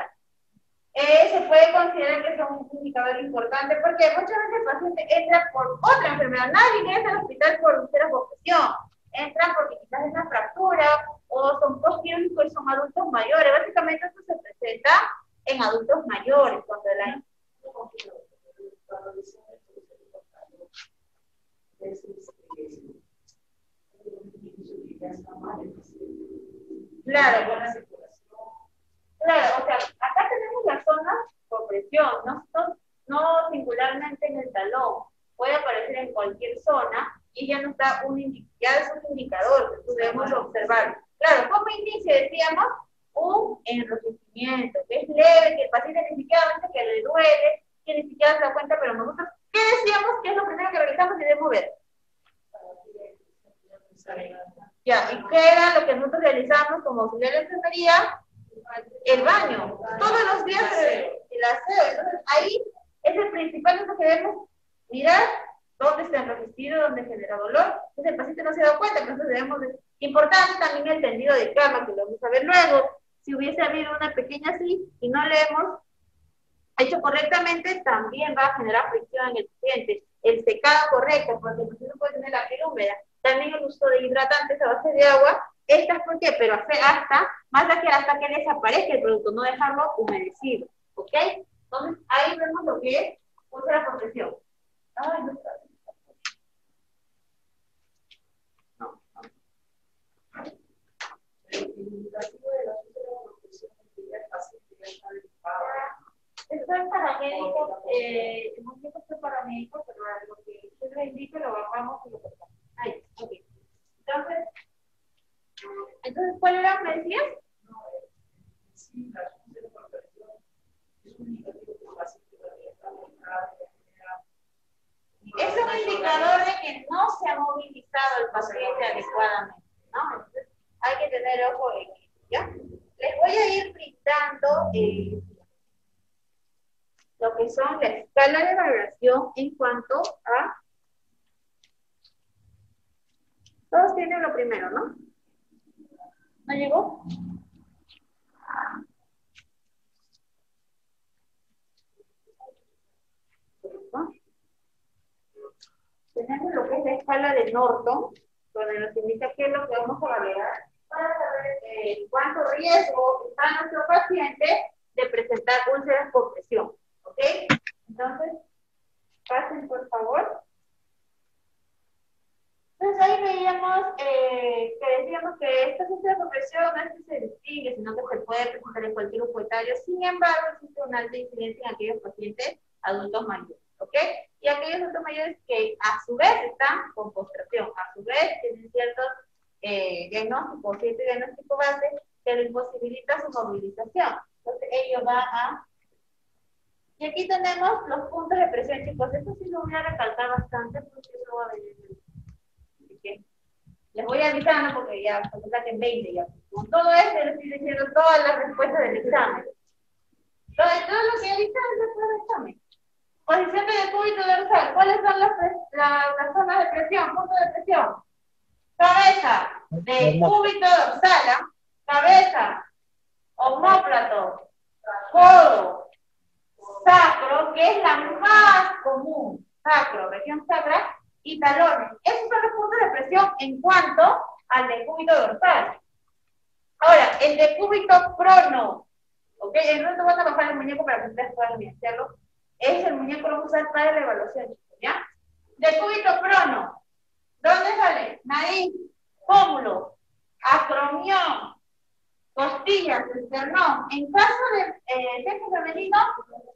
eh, se puede considerar que son un indicador importante porque muchas veces el paciente entra por otra enfermedad, nadie ingresa al hospital por una presión, entra porque quizás es una fractura o son postquirúrgicos y son adultos mayores, básicamente esto se presenta en adultos mayores, cuando la Claro, claro, o sea, acá tenemos las zonas con presión, no, no, singularmente en el talón, puede aparecer en cualquier zona y ya no está un ya es un indicador que debemos observar. Claro, como inicio decíamos, un enrojecimiento, que es leve, que el paciente ni siquiera dice que le duele, que ni siquiera se da cuenta, pero nosotros, ¿qué decíamos que es lo primero que realizamos y debemos ver? Ya, ¿y qué era lo que nosotros realizamos como auxiliar de enfermería? El baño. Todos los días el aseo. Entonces, ahí es el principal que debemos mirar dónde está enrojecido, dónde genera dolor. Entonces, el paciente no se da cuenta, entonces debemos de... Importante también el tendido de cama, que lo vamos a ver luego si hubiese habido una pequeña así y no le hemos hecho correctamente, también va a generar fricción en el paciente. El secado correcto, porque el paciente puede tener la piel húmeda. También el uso de hidratantes a base de agua. Estas, ¿por qué? Pero hasta, más que hasta que desaparezca el producto, no dejarlo humedecido. ¿Ok? Entonces, ahí vemos lo que es uso la protección. Ay, no está. No, no. El indicativo de la esto es paramédico, eh, hemos visto que es paramédico, pero lo que yo les indico lo bajamos y lo cortamos. Ahí, ok. Entonces, entonces ¿cuál era la decías? No, sí, la es un indicativo es un indicador de que no se ha movilizado el paciente adecuadamente, hay que tener ojo en. Les voy a ir brindando eh, lo que son la escala de valoración en cuanto a... Todos tienen lo primero, ¿no? ¿No llegó? Tenemos lo que es la escala de Norton, donde nos indica qué es lo que vamos a valorar para saber eh, cuánto riesgo está nuestro paciente de presentar úlceras por presión. ¿Ok? Entonces, pasen por favor. Entonces ahí veíamos eh, que decíamos que esta úlceras por presión no es que se distingue, sino que se puede presentar en cualquier grupo etario. Sin embargo, existe una alta incidencia en aquellos pacientes adultos mayores. ¿Ok? Y aquellos adultos mayores que a su vez están con postración, a su vez tienen ciertos eh, diagnóstico, cierto diagnóstico base que le imposibilita su movilización. Entonces, ello va a Y aquí tenemos los puntos de presión, chicos. Esto sí lo voy a recalcar bastante porque eso va a venir. Les voy avisando porque ya saquen 20 ya. Con todo esto, les estoy diciendo todas las respuestas del examen. Todo, todo lo que dice después del examen. Posición de cúbito dorsal. ¿Cuáles son las, las zonas de presión? Puntos de presión. Cabeza de cúbito dorsal. ¿ah? Cabeza. Homóplato. Codo. Sacro, que es la más común. Sacro, región sacra. Y talones. Esos son los puntos de presión en cuanto al decúbito dorsal. Ahora, el decúbito prono. ¿Ok? En un van a bajar el muñeco para que ustedes puedan hacerlo es el muñeco lo usar para la evaluación, ¿ya? De cúbito prono. ¿Dónde sale? Nariz, pómulo, acromión, costillas, esternón. En caso de eh, sexo femenino,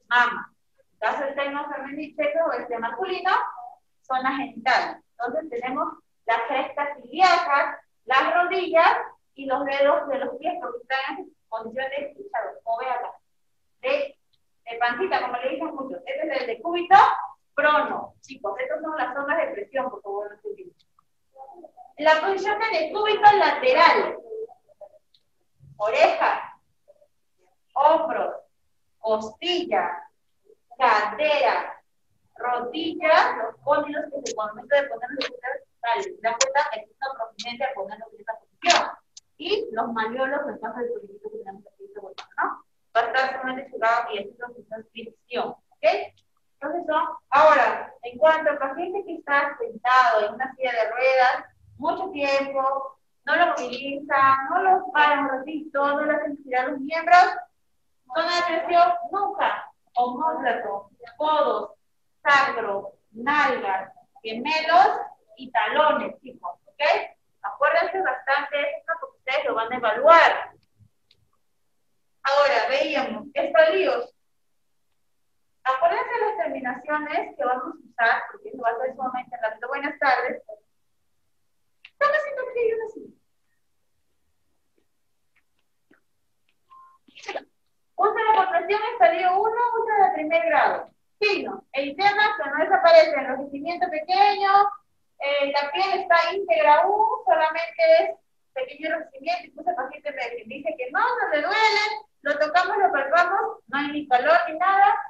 mama. En caso de sexo femenino, sexo o este masculino, zona genital. Entonces tenemos las crestas ilíacas, las rodillas y los dedos de los pies, porque están en condición de o vean, de el pancita, como le dicen muchos. Este es el de cúbito prono. Chicos, estas son las zonas de presión, por favor, no se La posición del cúbito lateral. Oreja, hombros, costilla, cadera, rodilla, los cóndilos que se momento de ponerlos en esta la cuenta es una prominencia de ponerlos en esta posición. Y los maliolos, los casos de que tenemos aquí, ¿no? va a estar solamente jugado y es transcripción. ¿Ok? Entonces, son, ahora, en cuanto al paciente que está sentado en una silla de ruedas mucho tiempo, no lo moviliza, no lo para un ratito, no le hacen estirar los miembros, zona de presión nunca, homóplato, codos, sacro, nalgas, gemelos y talones, chicos, ¿ok? Acuérdense bastante esto porque ustedes lo van a evaluar. Ahora, veíamos, estadios. Acuérdense las terminaciones que vamos a usar, porque eso va a ser sumamente rápido. Buenas tardes. Están haciendo que yo así. Usa la compresión estadio 1, usa de primer grado. Signo. El tema que no desaparece, enrojecimiento pequeño, eh, la piel está íntegra aún, solamente es pequeño enrojecimiento, incluso el paciente me dice que no, no le duele, lo tocamos, lo palpamos, no hay ni calor ni nada.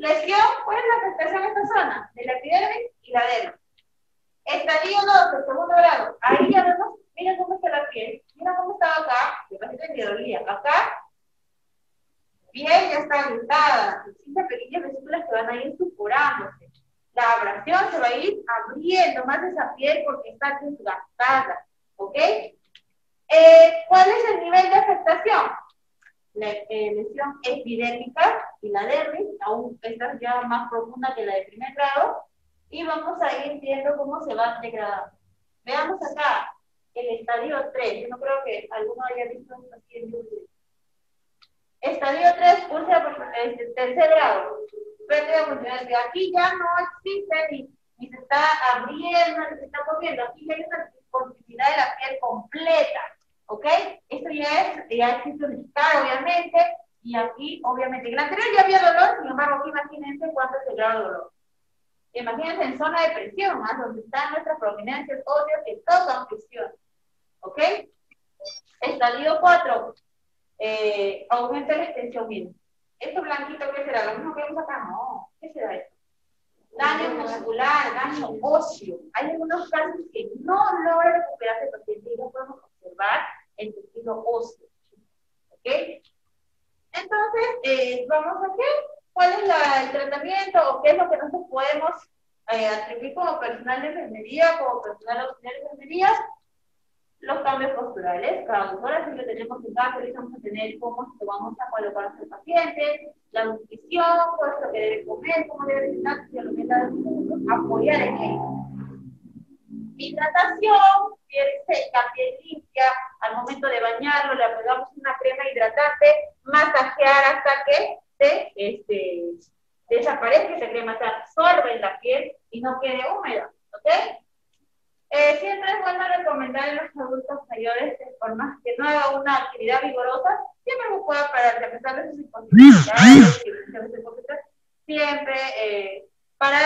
Lesión, ¿cuál es la afectación de esta zona? De la epidermis y la dermis. Estadio 2, el segundo grado. Ahí ya vemos, mira cómo está la piel. Mira cómo estaba acá, que parece que dolía. Acá, piel ya está agrietada. Existen pequeñas vesículas que van a ir supurándose. La abrasión se va a ir abriendo más esa piel porque está desgastada. ¿Ok? Eh, ¿Cuál es el nivel de afectación? la eh, lesión epidérmica y la dermis, aún esta es ya más profunda que la de primer grado, y vamos a ir viendo cómo se va degradando. Veamos acá el estadio 3, yo no creo que alguno haya visto así en YouTube. Estadio 3, úlcera este, tercer grado. Pérdida funcional. Aquí ya no existe ni, ni se está abriendo, ni se está moviendo. Aquí ya hay una continuidad de la piel completa. ¿Ok? Esto ya es, ya estado, obviamente, y aquí, obviamente, en el anterior ya había dolor, sin embargo, aquí imagínense cuánto es el grado de dolor. Imagínense en zona de presión, ¿ah? donde están nuestras prominencias óseas que tocan presión. ¿Ok? Estadio 4, eh, aumenta la extensión mínima. ¿Esto blanquito qué será? ¿Lo mismo que vemos acá? No. ¿Qué será esto? Daño muscular, daño óseo. Hay algunos casos que no logra recuperarse el paciente y no podemos observar el tejido óseo. ¿Ok? Entonces, eh, vamos a ver cuál es la, el tratamiento o qué es lo que nosotros podemos eh, atribuir como personal de enfermería, como personal auxiliar de enfermería, los cambios posturales. Cada dos horas siempre tenemos en casa, vamos a tener cómo se vamos a colocar al paciente, la nutrición, cuál es lo que debe comer, cómo debe estar, si lo que apoyar en ello. Hidratación, piel seca, piel limpia, al momento de bañarlo le aplicamos una crema hidratante, masajear hasta que se este, desaparezca esa crema, se absorbe en la piel y no quede húmeda, ¿ok? Eh, siempre es bueno recomendar a los adultos mayores, por más que no haga una actividad vigorosa, siempre pueda parar, a pesar de sus imposibilidades, siempre, eh, para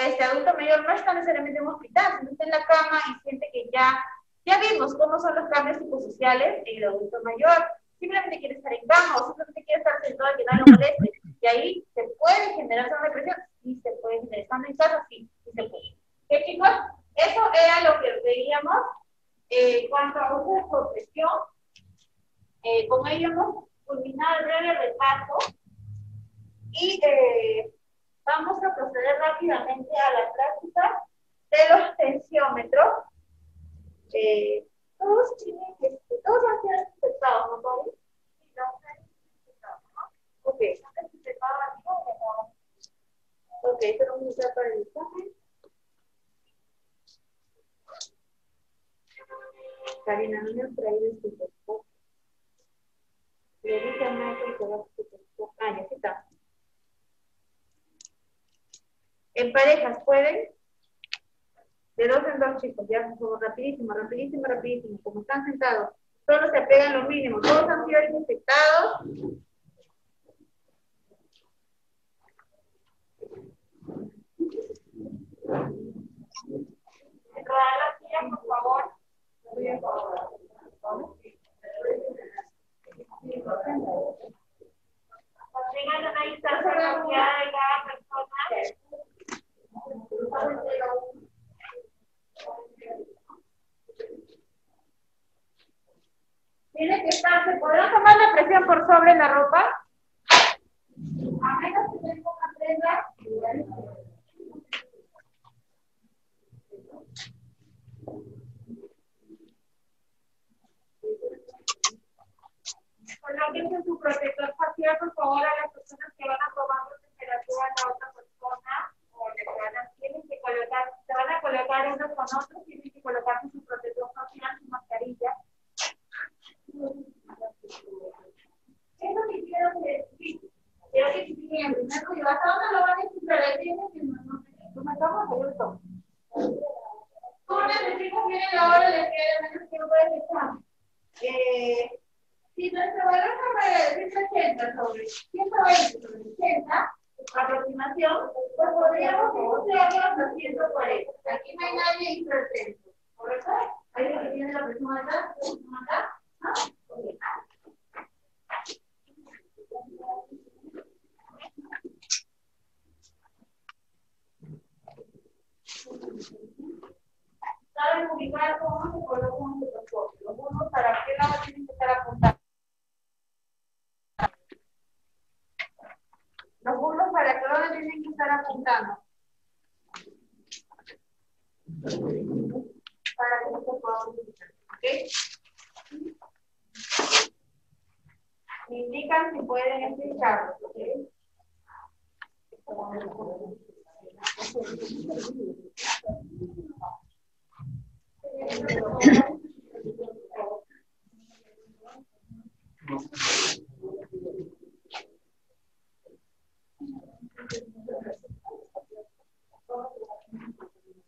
este adulto mayor no está necesariamente en un hospital, sino está en la cama y siente que ya, ya vimos cómo son los cambios psicosociales en el adulto mayor. Simplemente quiere estar en cama o simplemente quiere estar sentado y que no lo moleste. Y ahí se puede generar una depresión, sí se puede generar. Estando en casa, sí, sí se puede. ¿Qué chicos? Eso era lo que veíamos eh, cuanto a de. Eh, con ello hemos culminado el breve repaso y eh, vamos a proceder rápidamente a la práctica de los tensiómetros. Eh, todos tienen que, todos han sido detectados, ¿no, Pablo? Sí, no, ¿no? Ok. Ok, pero vamos a para el examen. Karina, no me has traído el stethoscopio. Le dije a Michael que va a. Ah, ya está. En parejas, ¿pueden? De dos en dos, chicos, ya, rapidísimo, rapidísimo, rapidísimo. Como están sentados, solo se apegan lo mínimo. Todos han sido infectados. por favor. Una distancia de cada persona. Tiene que estar, ¿se podrá tomar la presión por sobre la ropa? A menos que tenga una prenda. Colóquense su protector facial, por favor, a las personas que van a tomar temperatura a la otra persona o que van a, tienen que colocar, se van a colocar unos con otros, tienen que colocarse su protector facial, su mascarilla. Eso que quiero decir, quiero que si en primer cuidado, ¿hasta dónde lo van a encontrar? Tienen que no, no, no, me estamos abiertos. Tú necesitas bien la hora de que menos tiempo de examen. Eh, si nuestro valor es 180 sobre 120 sobre 80, aproximación, pues podríamos usarlo a 140. Aquí no hay nadie incertento, ¿correcto? Lo que tiene la persona acá, la persona acá. ¿Ah? Saben ubicar cómo se coloca un microscopio. Los unos para qué lado tienen que estar apuntando. Los burlos para qué lado tienen que estar apuntando. Para que se pueda utilizar. ¿Ok? Me indican si pueden explicarlo. ¿Ok?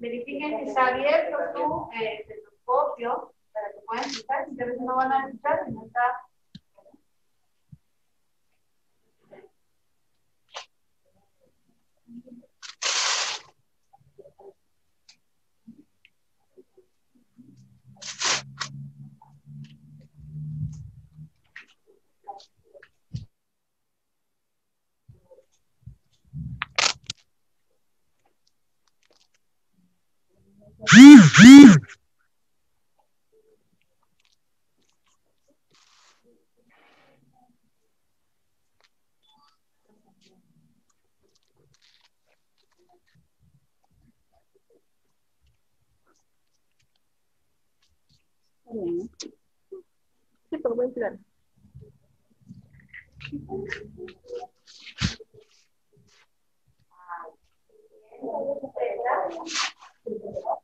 Verifiquen si está abierto tu eh, telescopio para que puedan escuchar. Si a veces no van a escuchar, si no está Sí, pero buen plan. Ahí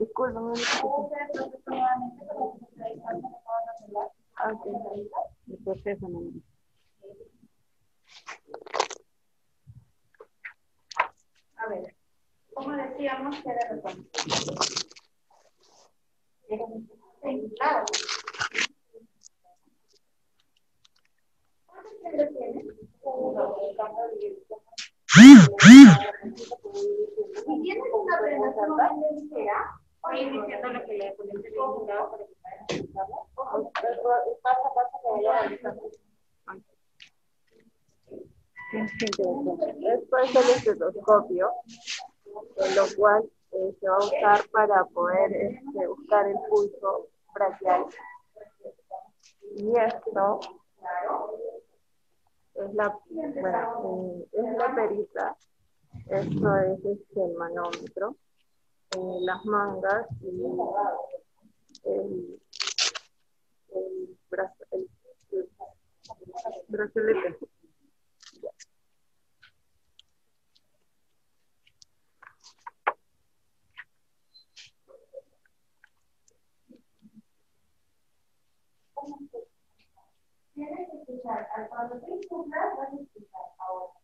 No. El proceso no. A ver, como decíamos que era reconocido. Claro. ¿Cuántos libros tienes? ¿Y tienes una ligera? Esto es el estetoscopio, lo cual eh, se va a usar para poder este, buscar el pulso brachial. Y esto es la, bueno, eh, es la perita, esto es este, el manómetro, eh, las mangas y el, el, brazo, el, el brazalete. Tienes que escuchar, cuando te incumplas, vas a escuchar ahora.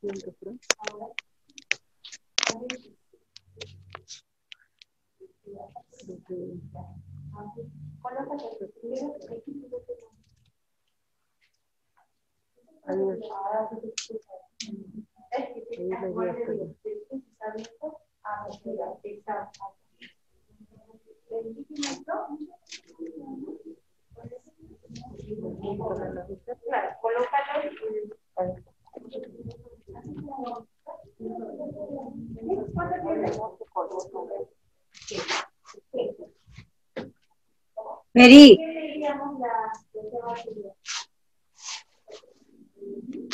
Siento, ¿no? Claro. ¿Qué?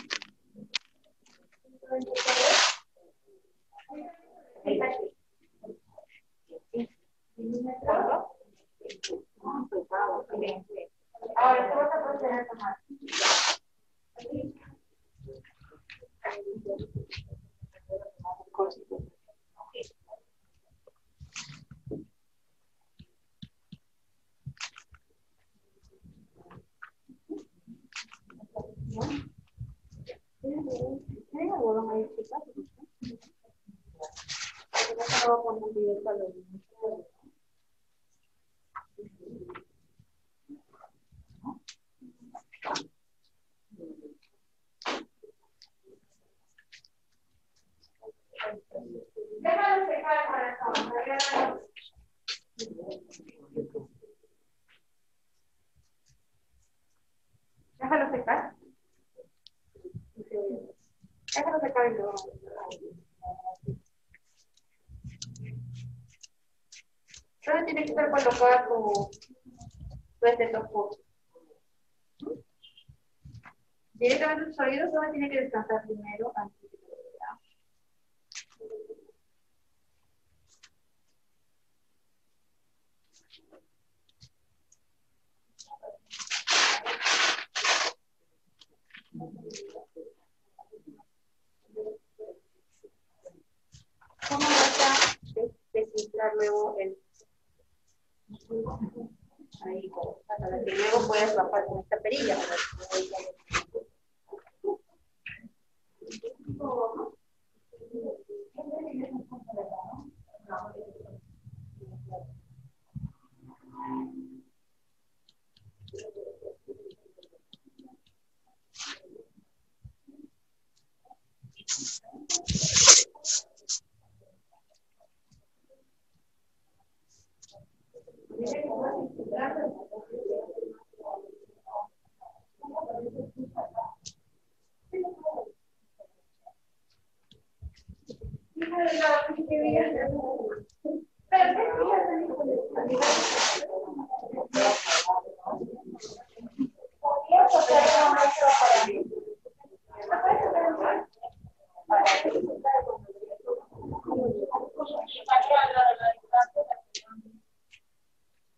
¿Tienen algodón Déjalo secar, corazón. regálalo. Déjalo secar. Déjalo secar y luego. Solo tiene que estar colocada tu, tu estetoscopio. Directamente tus oídos solo tiene que descansar primero antes que vea. ¿Cómo entrar luego el... Ahí, para que luego puedas bajar con esta perilla.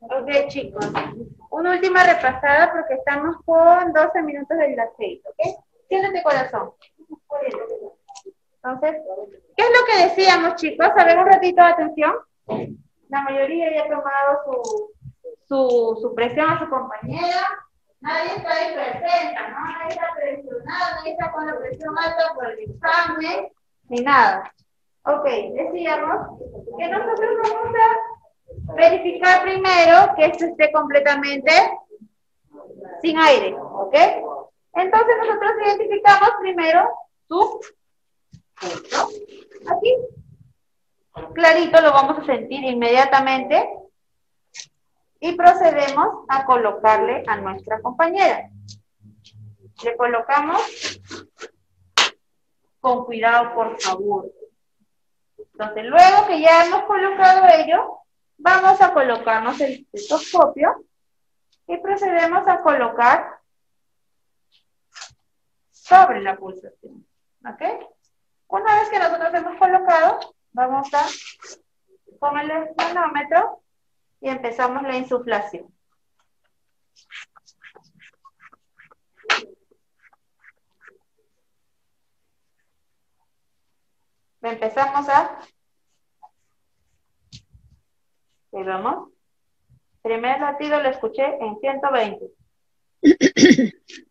Ok, chicos. Una última repasada porque estamos con 12 minutos del las 6, ¿ok? Siéntate corazón. Entonces, que decíamos, chicos? A ver un ratito de atención. La mayoría ya ha tomado su, su, su presión a su compañera. Nadie está ahí presente, ¿no? Nadie está presionado, nadie está con la presión alta por el examen, ni nada. Ok, decíamos que nosotros vamos a verificar primero que esto esté completamente sin aire, ¿ok? Entonces nosotros identificamos primero su punto. Aquí. Clarito lo vamos a sentir inmediatamente. Y procedemos a colocarle a nuestra compañera. Le colocamos con cuidado, por favor. Entonces, luego que ya hemos colocado ello, vamos a colocarnos el estetoscopio y procedemos a colocar sobre la pulsación. ¿Ok? Una vez que nosotros hemos colocado, vamos a con el manómetro y empezamos la insuflación. Empezamos a... ¿Y vamos? Primer latido lo escuché en 120.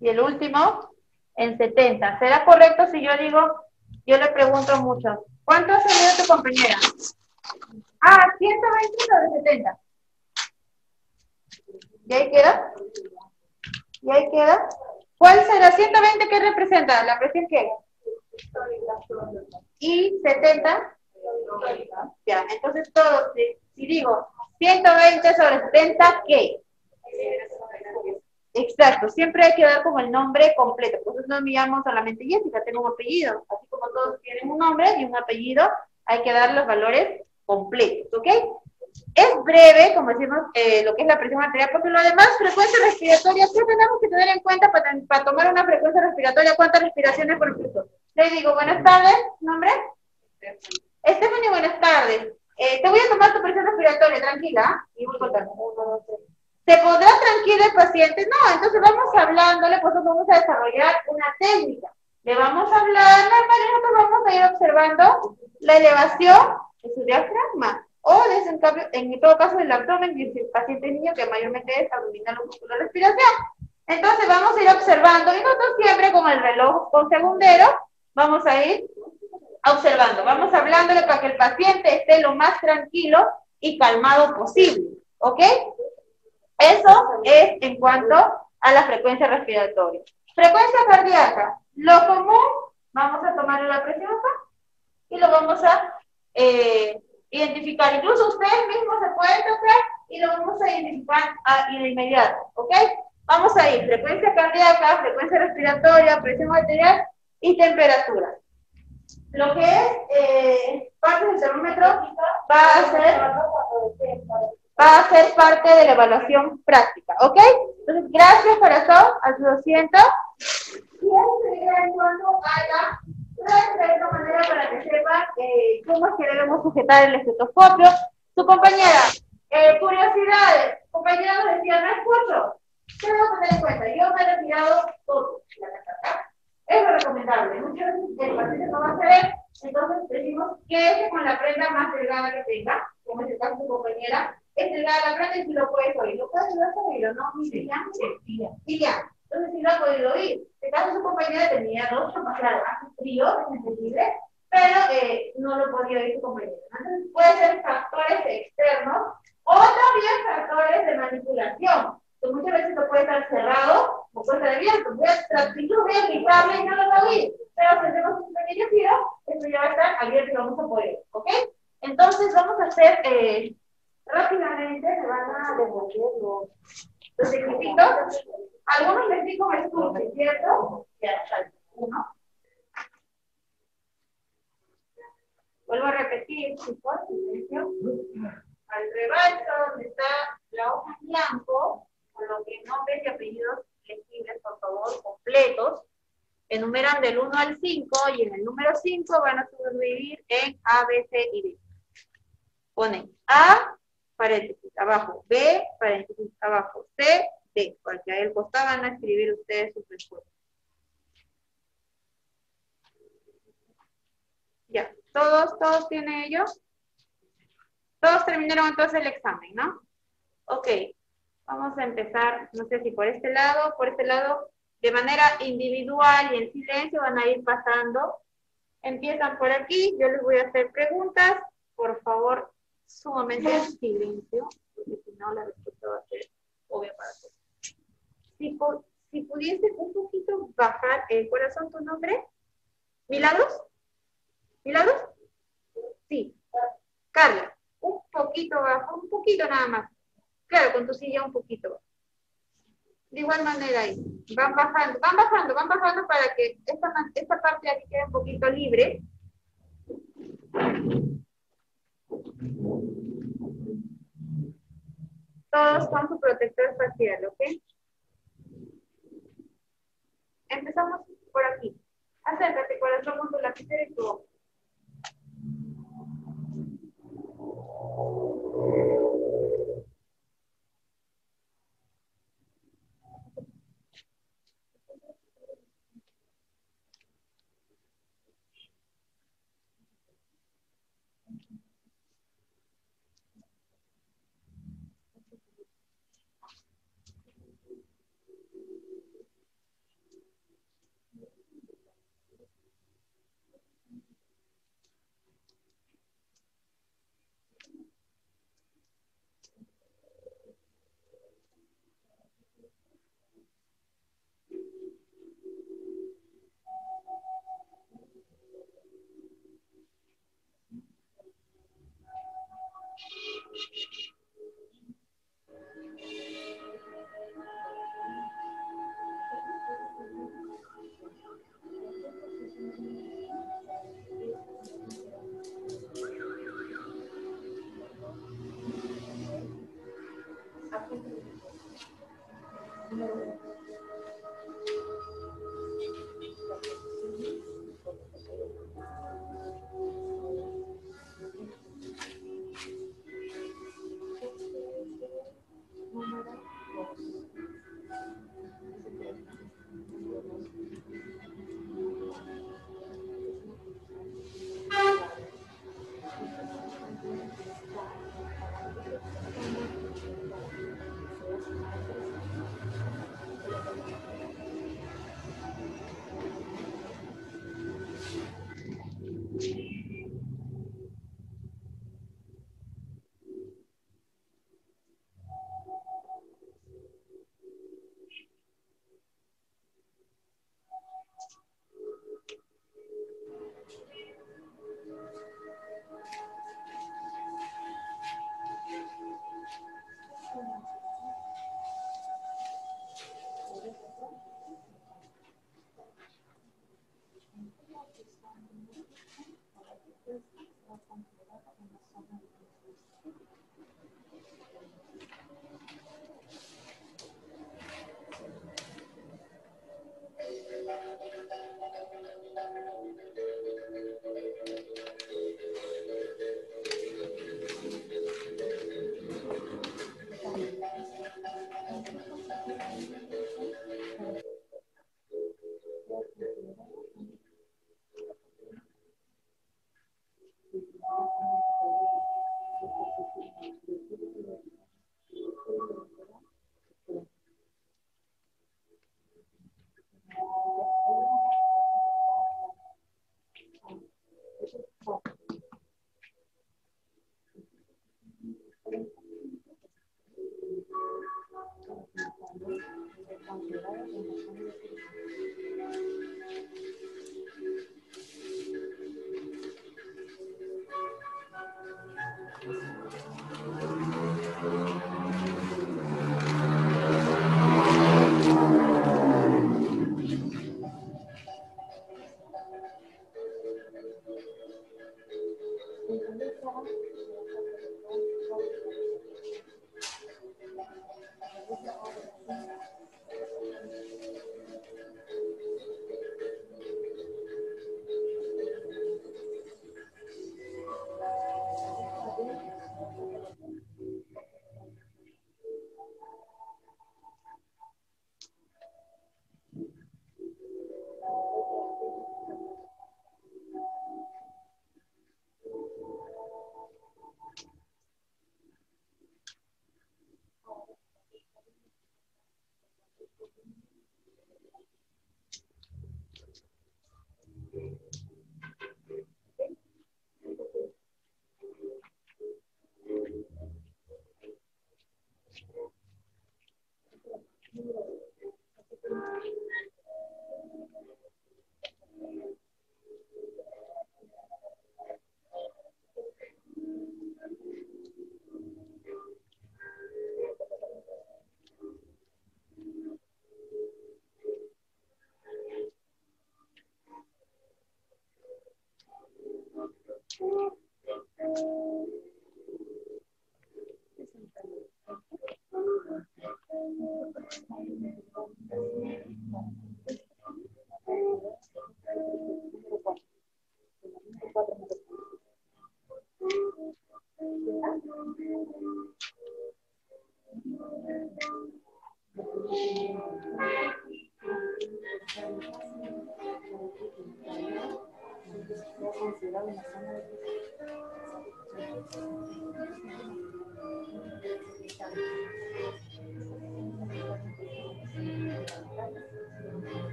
y el último en 70. ¿Será correcto si yo digo, yo le pregunto mucho, ¿cuánto ha salido tu compañera? Ah, 120 sobre 70. ¿Y ahí queda? ¿Y ahí queda? ¿Cuál será? ¿120 qué representa? ¿La presión qué? ¿Y 70? Ya, entonces todo, si, si digo 120 sobre 70, ¿qué? Exacto, siempre hay que dar como el nombre completo. Por eso no me llamo solamente Jessica, tengo un apellido. Así como todos tienen un nombre y un apellido, hay que dar los valores completos, ¿ok? Es breve, como decimos, eh, lo que es la presión arterial, porque lo demás, frecuencia respiratoria, ¿qué tenemos que tener en cuenta para, tomar una frecuencia respiratoria? ¿Cuántas respiraciones por minuto? Le digo, buenas tardes, ¿nombre? Stephanie, buenas tardes. Eh, te voy a tomar tu presión respiratoria, tranquila. Y voy contando. Uno, dos, tres. ¿Se podrá tranquilo el paciente? No, entonces vamos hablándole, pues vamos a desarrollar una técnica. Le vamos a hablar normal y nosotros vamos a ir observando la elevación de su diafragma. O en, cambio, en todo caso del abdomen y el paciente niño que mayormente es abdominal o muscular respiración. Entonces vamos a ir observando y nosotros siempre con el reloj con segundero vamos a ir observando. Vamos hablándole para que el paciente esté lo más tranquilo y calmado posible. ¿Ok? Eso es en cuanto a la frecuencia respiratoria. Frecuencia cardíaca. Lo común, vamos a tomar la presión y lo vamos a eh, identificar. Incluso ustedes mismos se pueden tocar y lo vamos a identificar de inmediato. ¿Ok? Vamos a ir frecuencia cardíaca, frecuencia respiratoria, presión arterial y temperatura. Lo que es eh, parte del termómetro va a ser va a ser parte de la evaluación práctica, ¿ok? Entonces, gracias corazón, a su asiento. Y eso sería en cuanto a la de esta manera para que sepan eh, cómo es que debemos sujetar el estetoscopio. Su compañera, eh, curiosidades, compañera nos decía, no escucho. ¿Qué debo tener en cuenta? Yo me he retirado todo. Es lo recomendable. Muchas veces el paciente no va a saber, entonces decimos que es con la prenda más delgada que tenga, como es el caso de su compañera, es delgada la y si lo puedes oír. ¿Lo puedes oír o no? Miriam, sí, ya. Entonces sí lo ha podido oír. En caso su compañera tenía dos, más claro, hace frío, es entendible, pero eh, no lo podía oír su compañera. Entonces puede ser factores externos o también factores de manipulación. Que muchas veces lo puede estar cerrado o puede estar abierto. Voy a, yo voy a gritarle y no lo va a oír. Pero si tenemos un pequeño giro, esto ya va a estar abierto y vamos a poder. ¿Ok? Entonces vamos a hacer eh, rápidamente se van a devolver los, los equipitos. Algunos les digo estuche, ¿cierto? Ya está uno. Vuelvo a repetir, chicos, silencio. Al reverso, donde está la hoja en blanco, con los nombres y apellidos legibles, por favor, completos, enumeran del 1 al 5 y en el número 5 van a subdividir en A, B, C y D. Ponen A, paréntesis, abajo, B, paréntesis, abajo, C, D, porque ahí al costado van a escribir ustedes sus respuestas. Ya, ¿todos, todos tienen ellos? Todos terminaron entonces el examen, ¿no? Ok, vamos a empezar, no sé si por este lado, por este lado, de manera individual y en silencio van a ir pasando. Empiezan por aquí, yo les voy a hacer preguntas, por favor, sumamente en silencio, porque si no la respuesta va a ser obvia para todos. Si, si pudiese un poquito bajar el corazón tu nombre, ¿Milagros? ¿Milagros? Sí. Carla, un poquito bajo, un poquito nada más. Claro, con tu silla un poquito. De igual manera ahí. Van bajando, van bajando, van bajando para que esta, esta parte aquí quede un poquito libre. Todos con su protector facial, ¿ok? Empezamos por aquí. Acércate, corazón, con tu lapicera y tu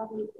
Pablo.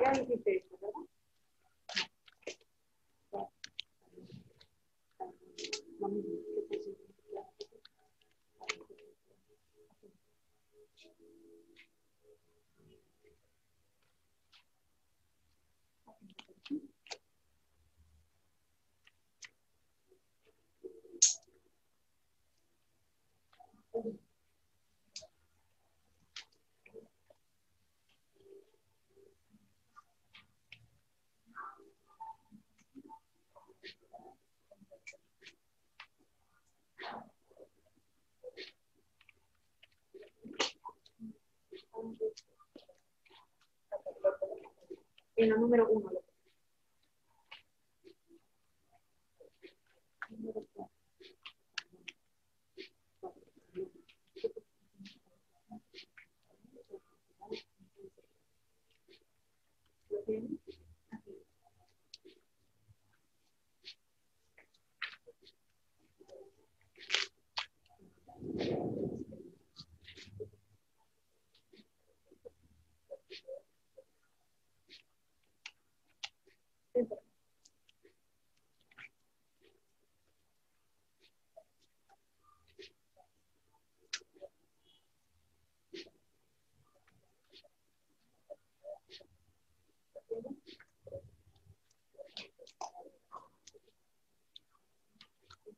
Ya, dijiste En la número uno.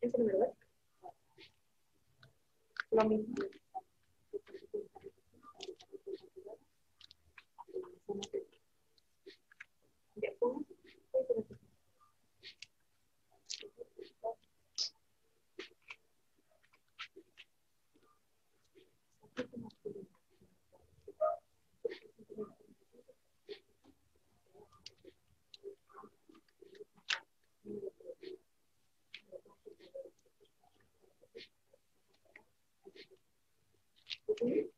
¿En primer lugar? Lo mismo. Uno. Okay.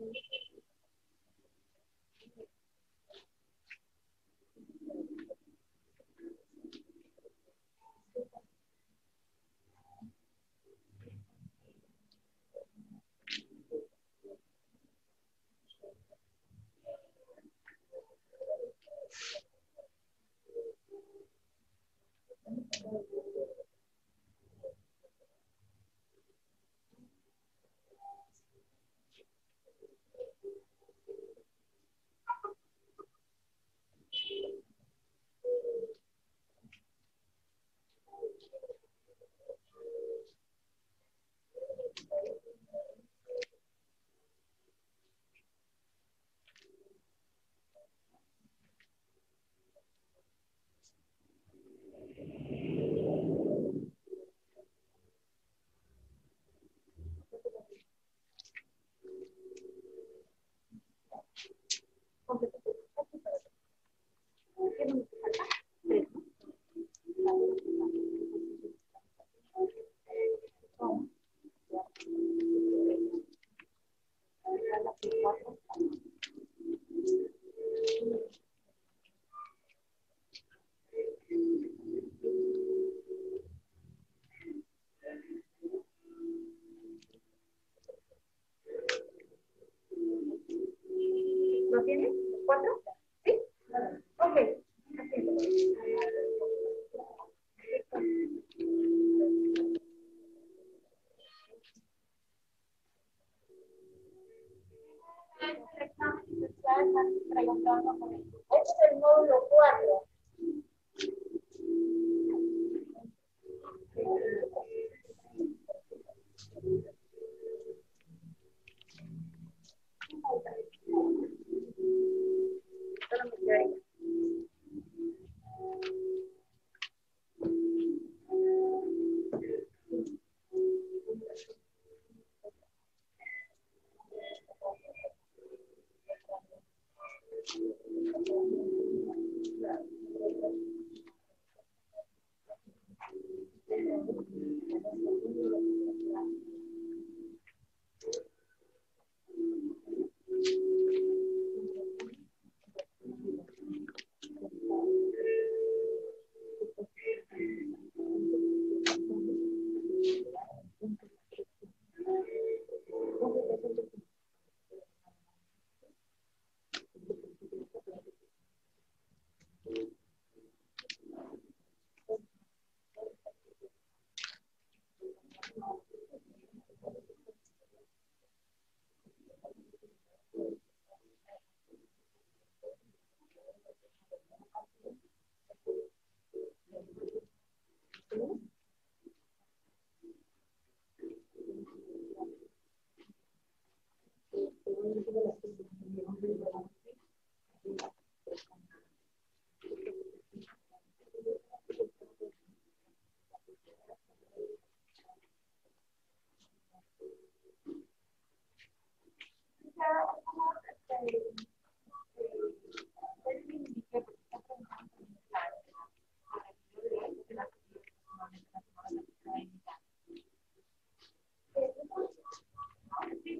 Mm-hmm.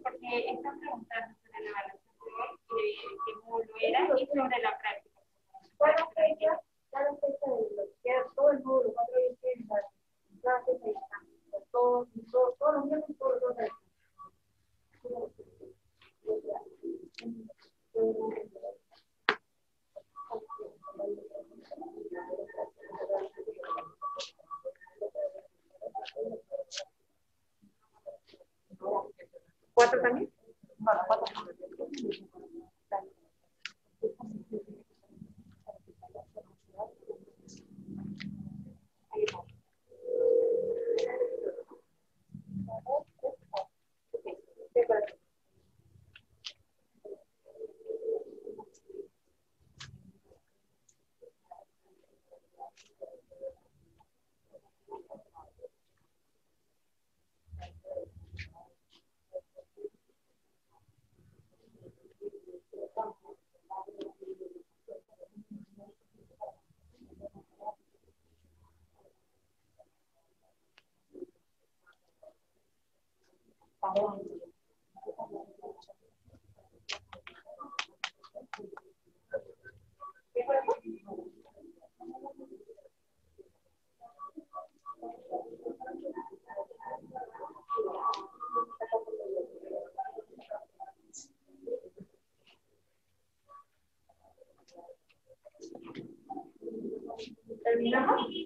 Porque están sobre la evaluación de hoy, eh, qué módulo era y sobre la práctica. cada fecha, cada fecha de lo que queda, todo el módulo, cuatro días tienen las clases ahí están. Todos, todos, todos los miembros, todos los días. ¿Cuatro también? ¿Terminamos?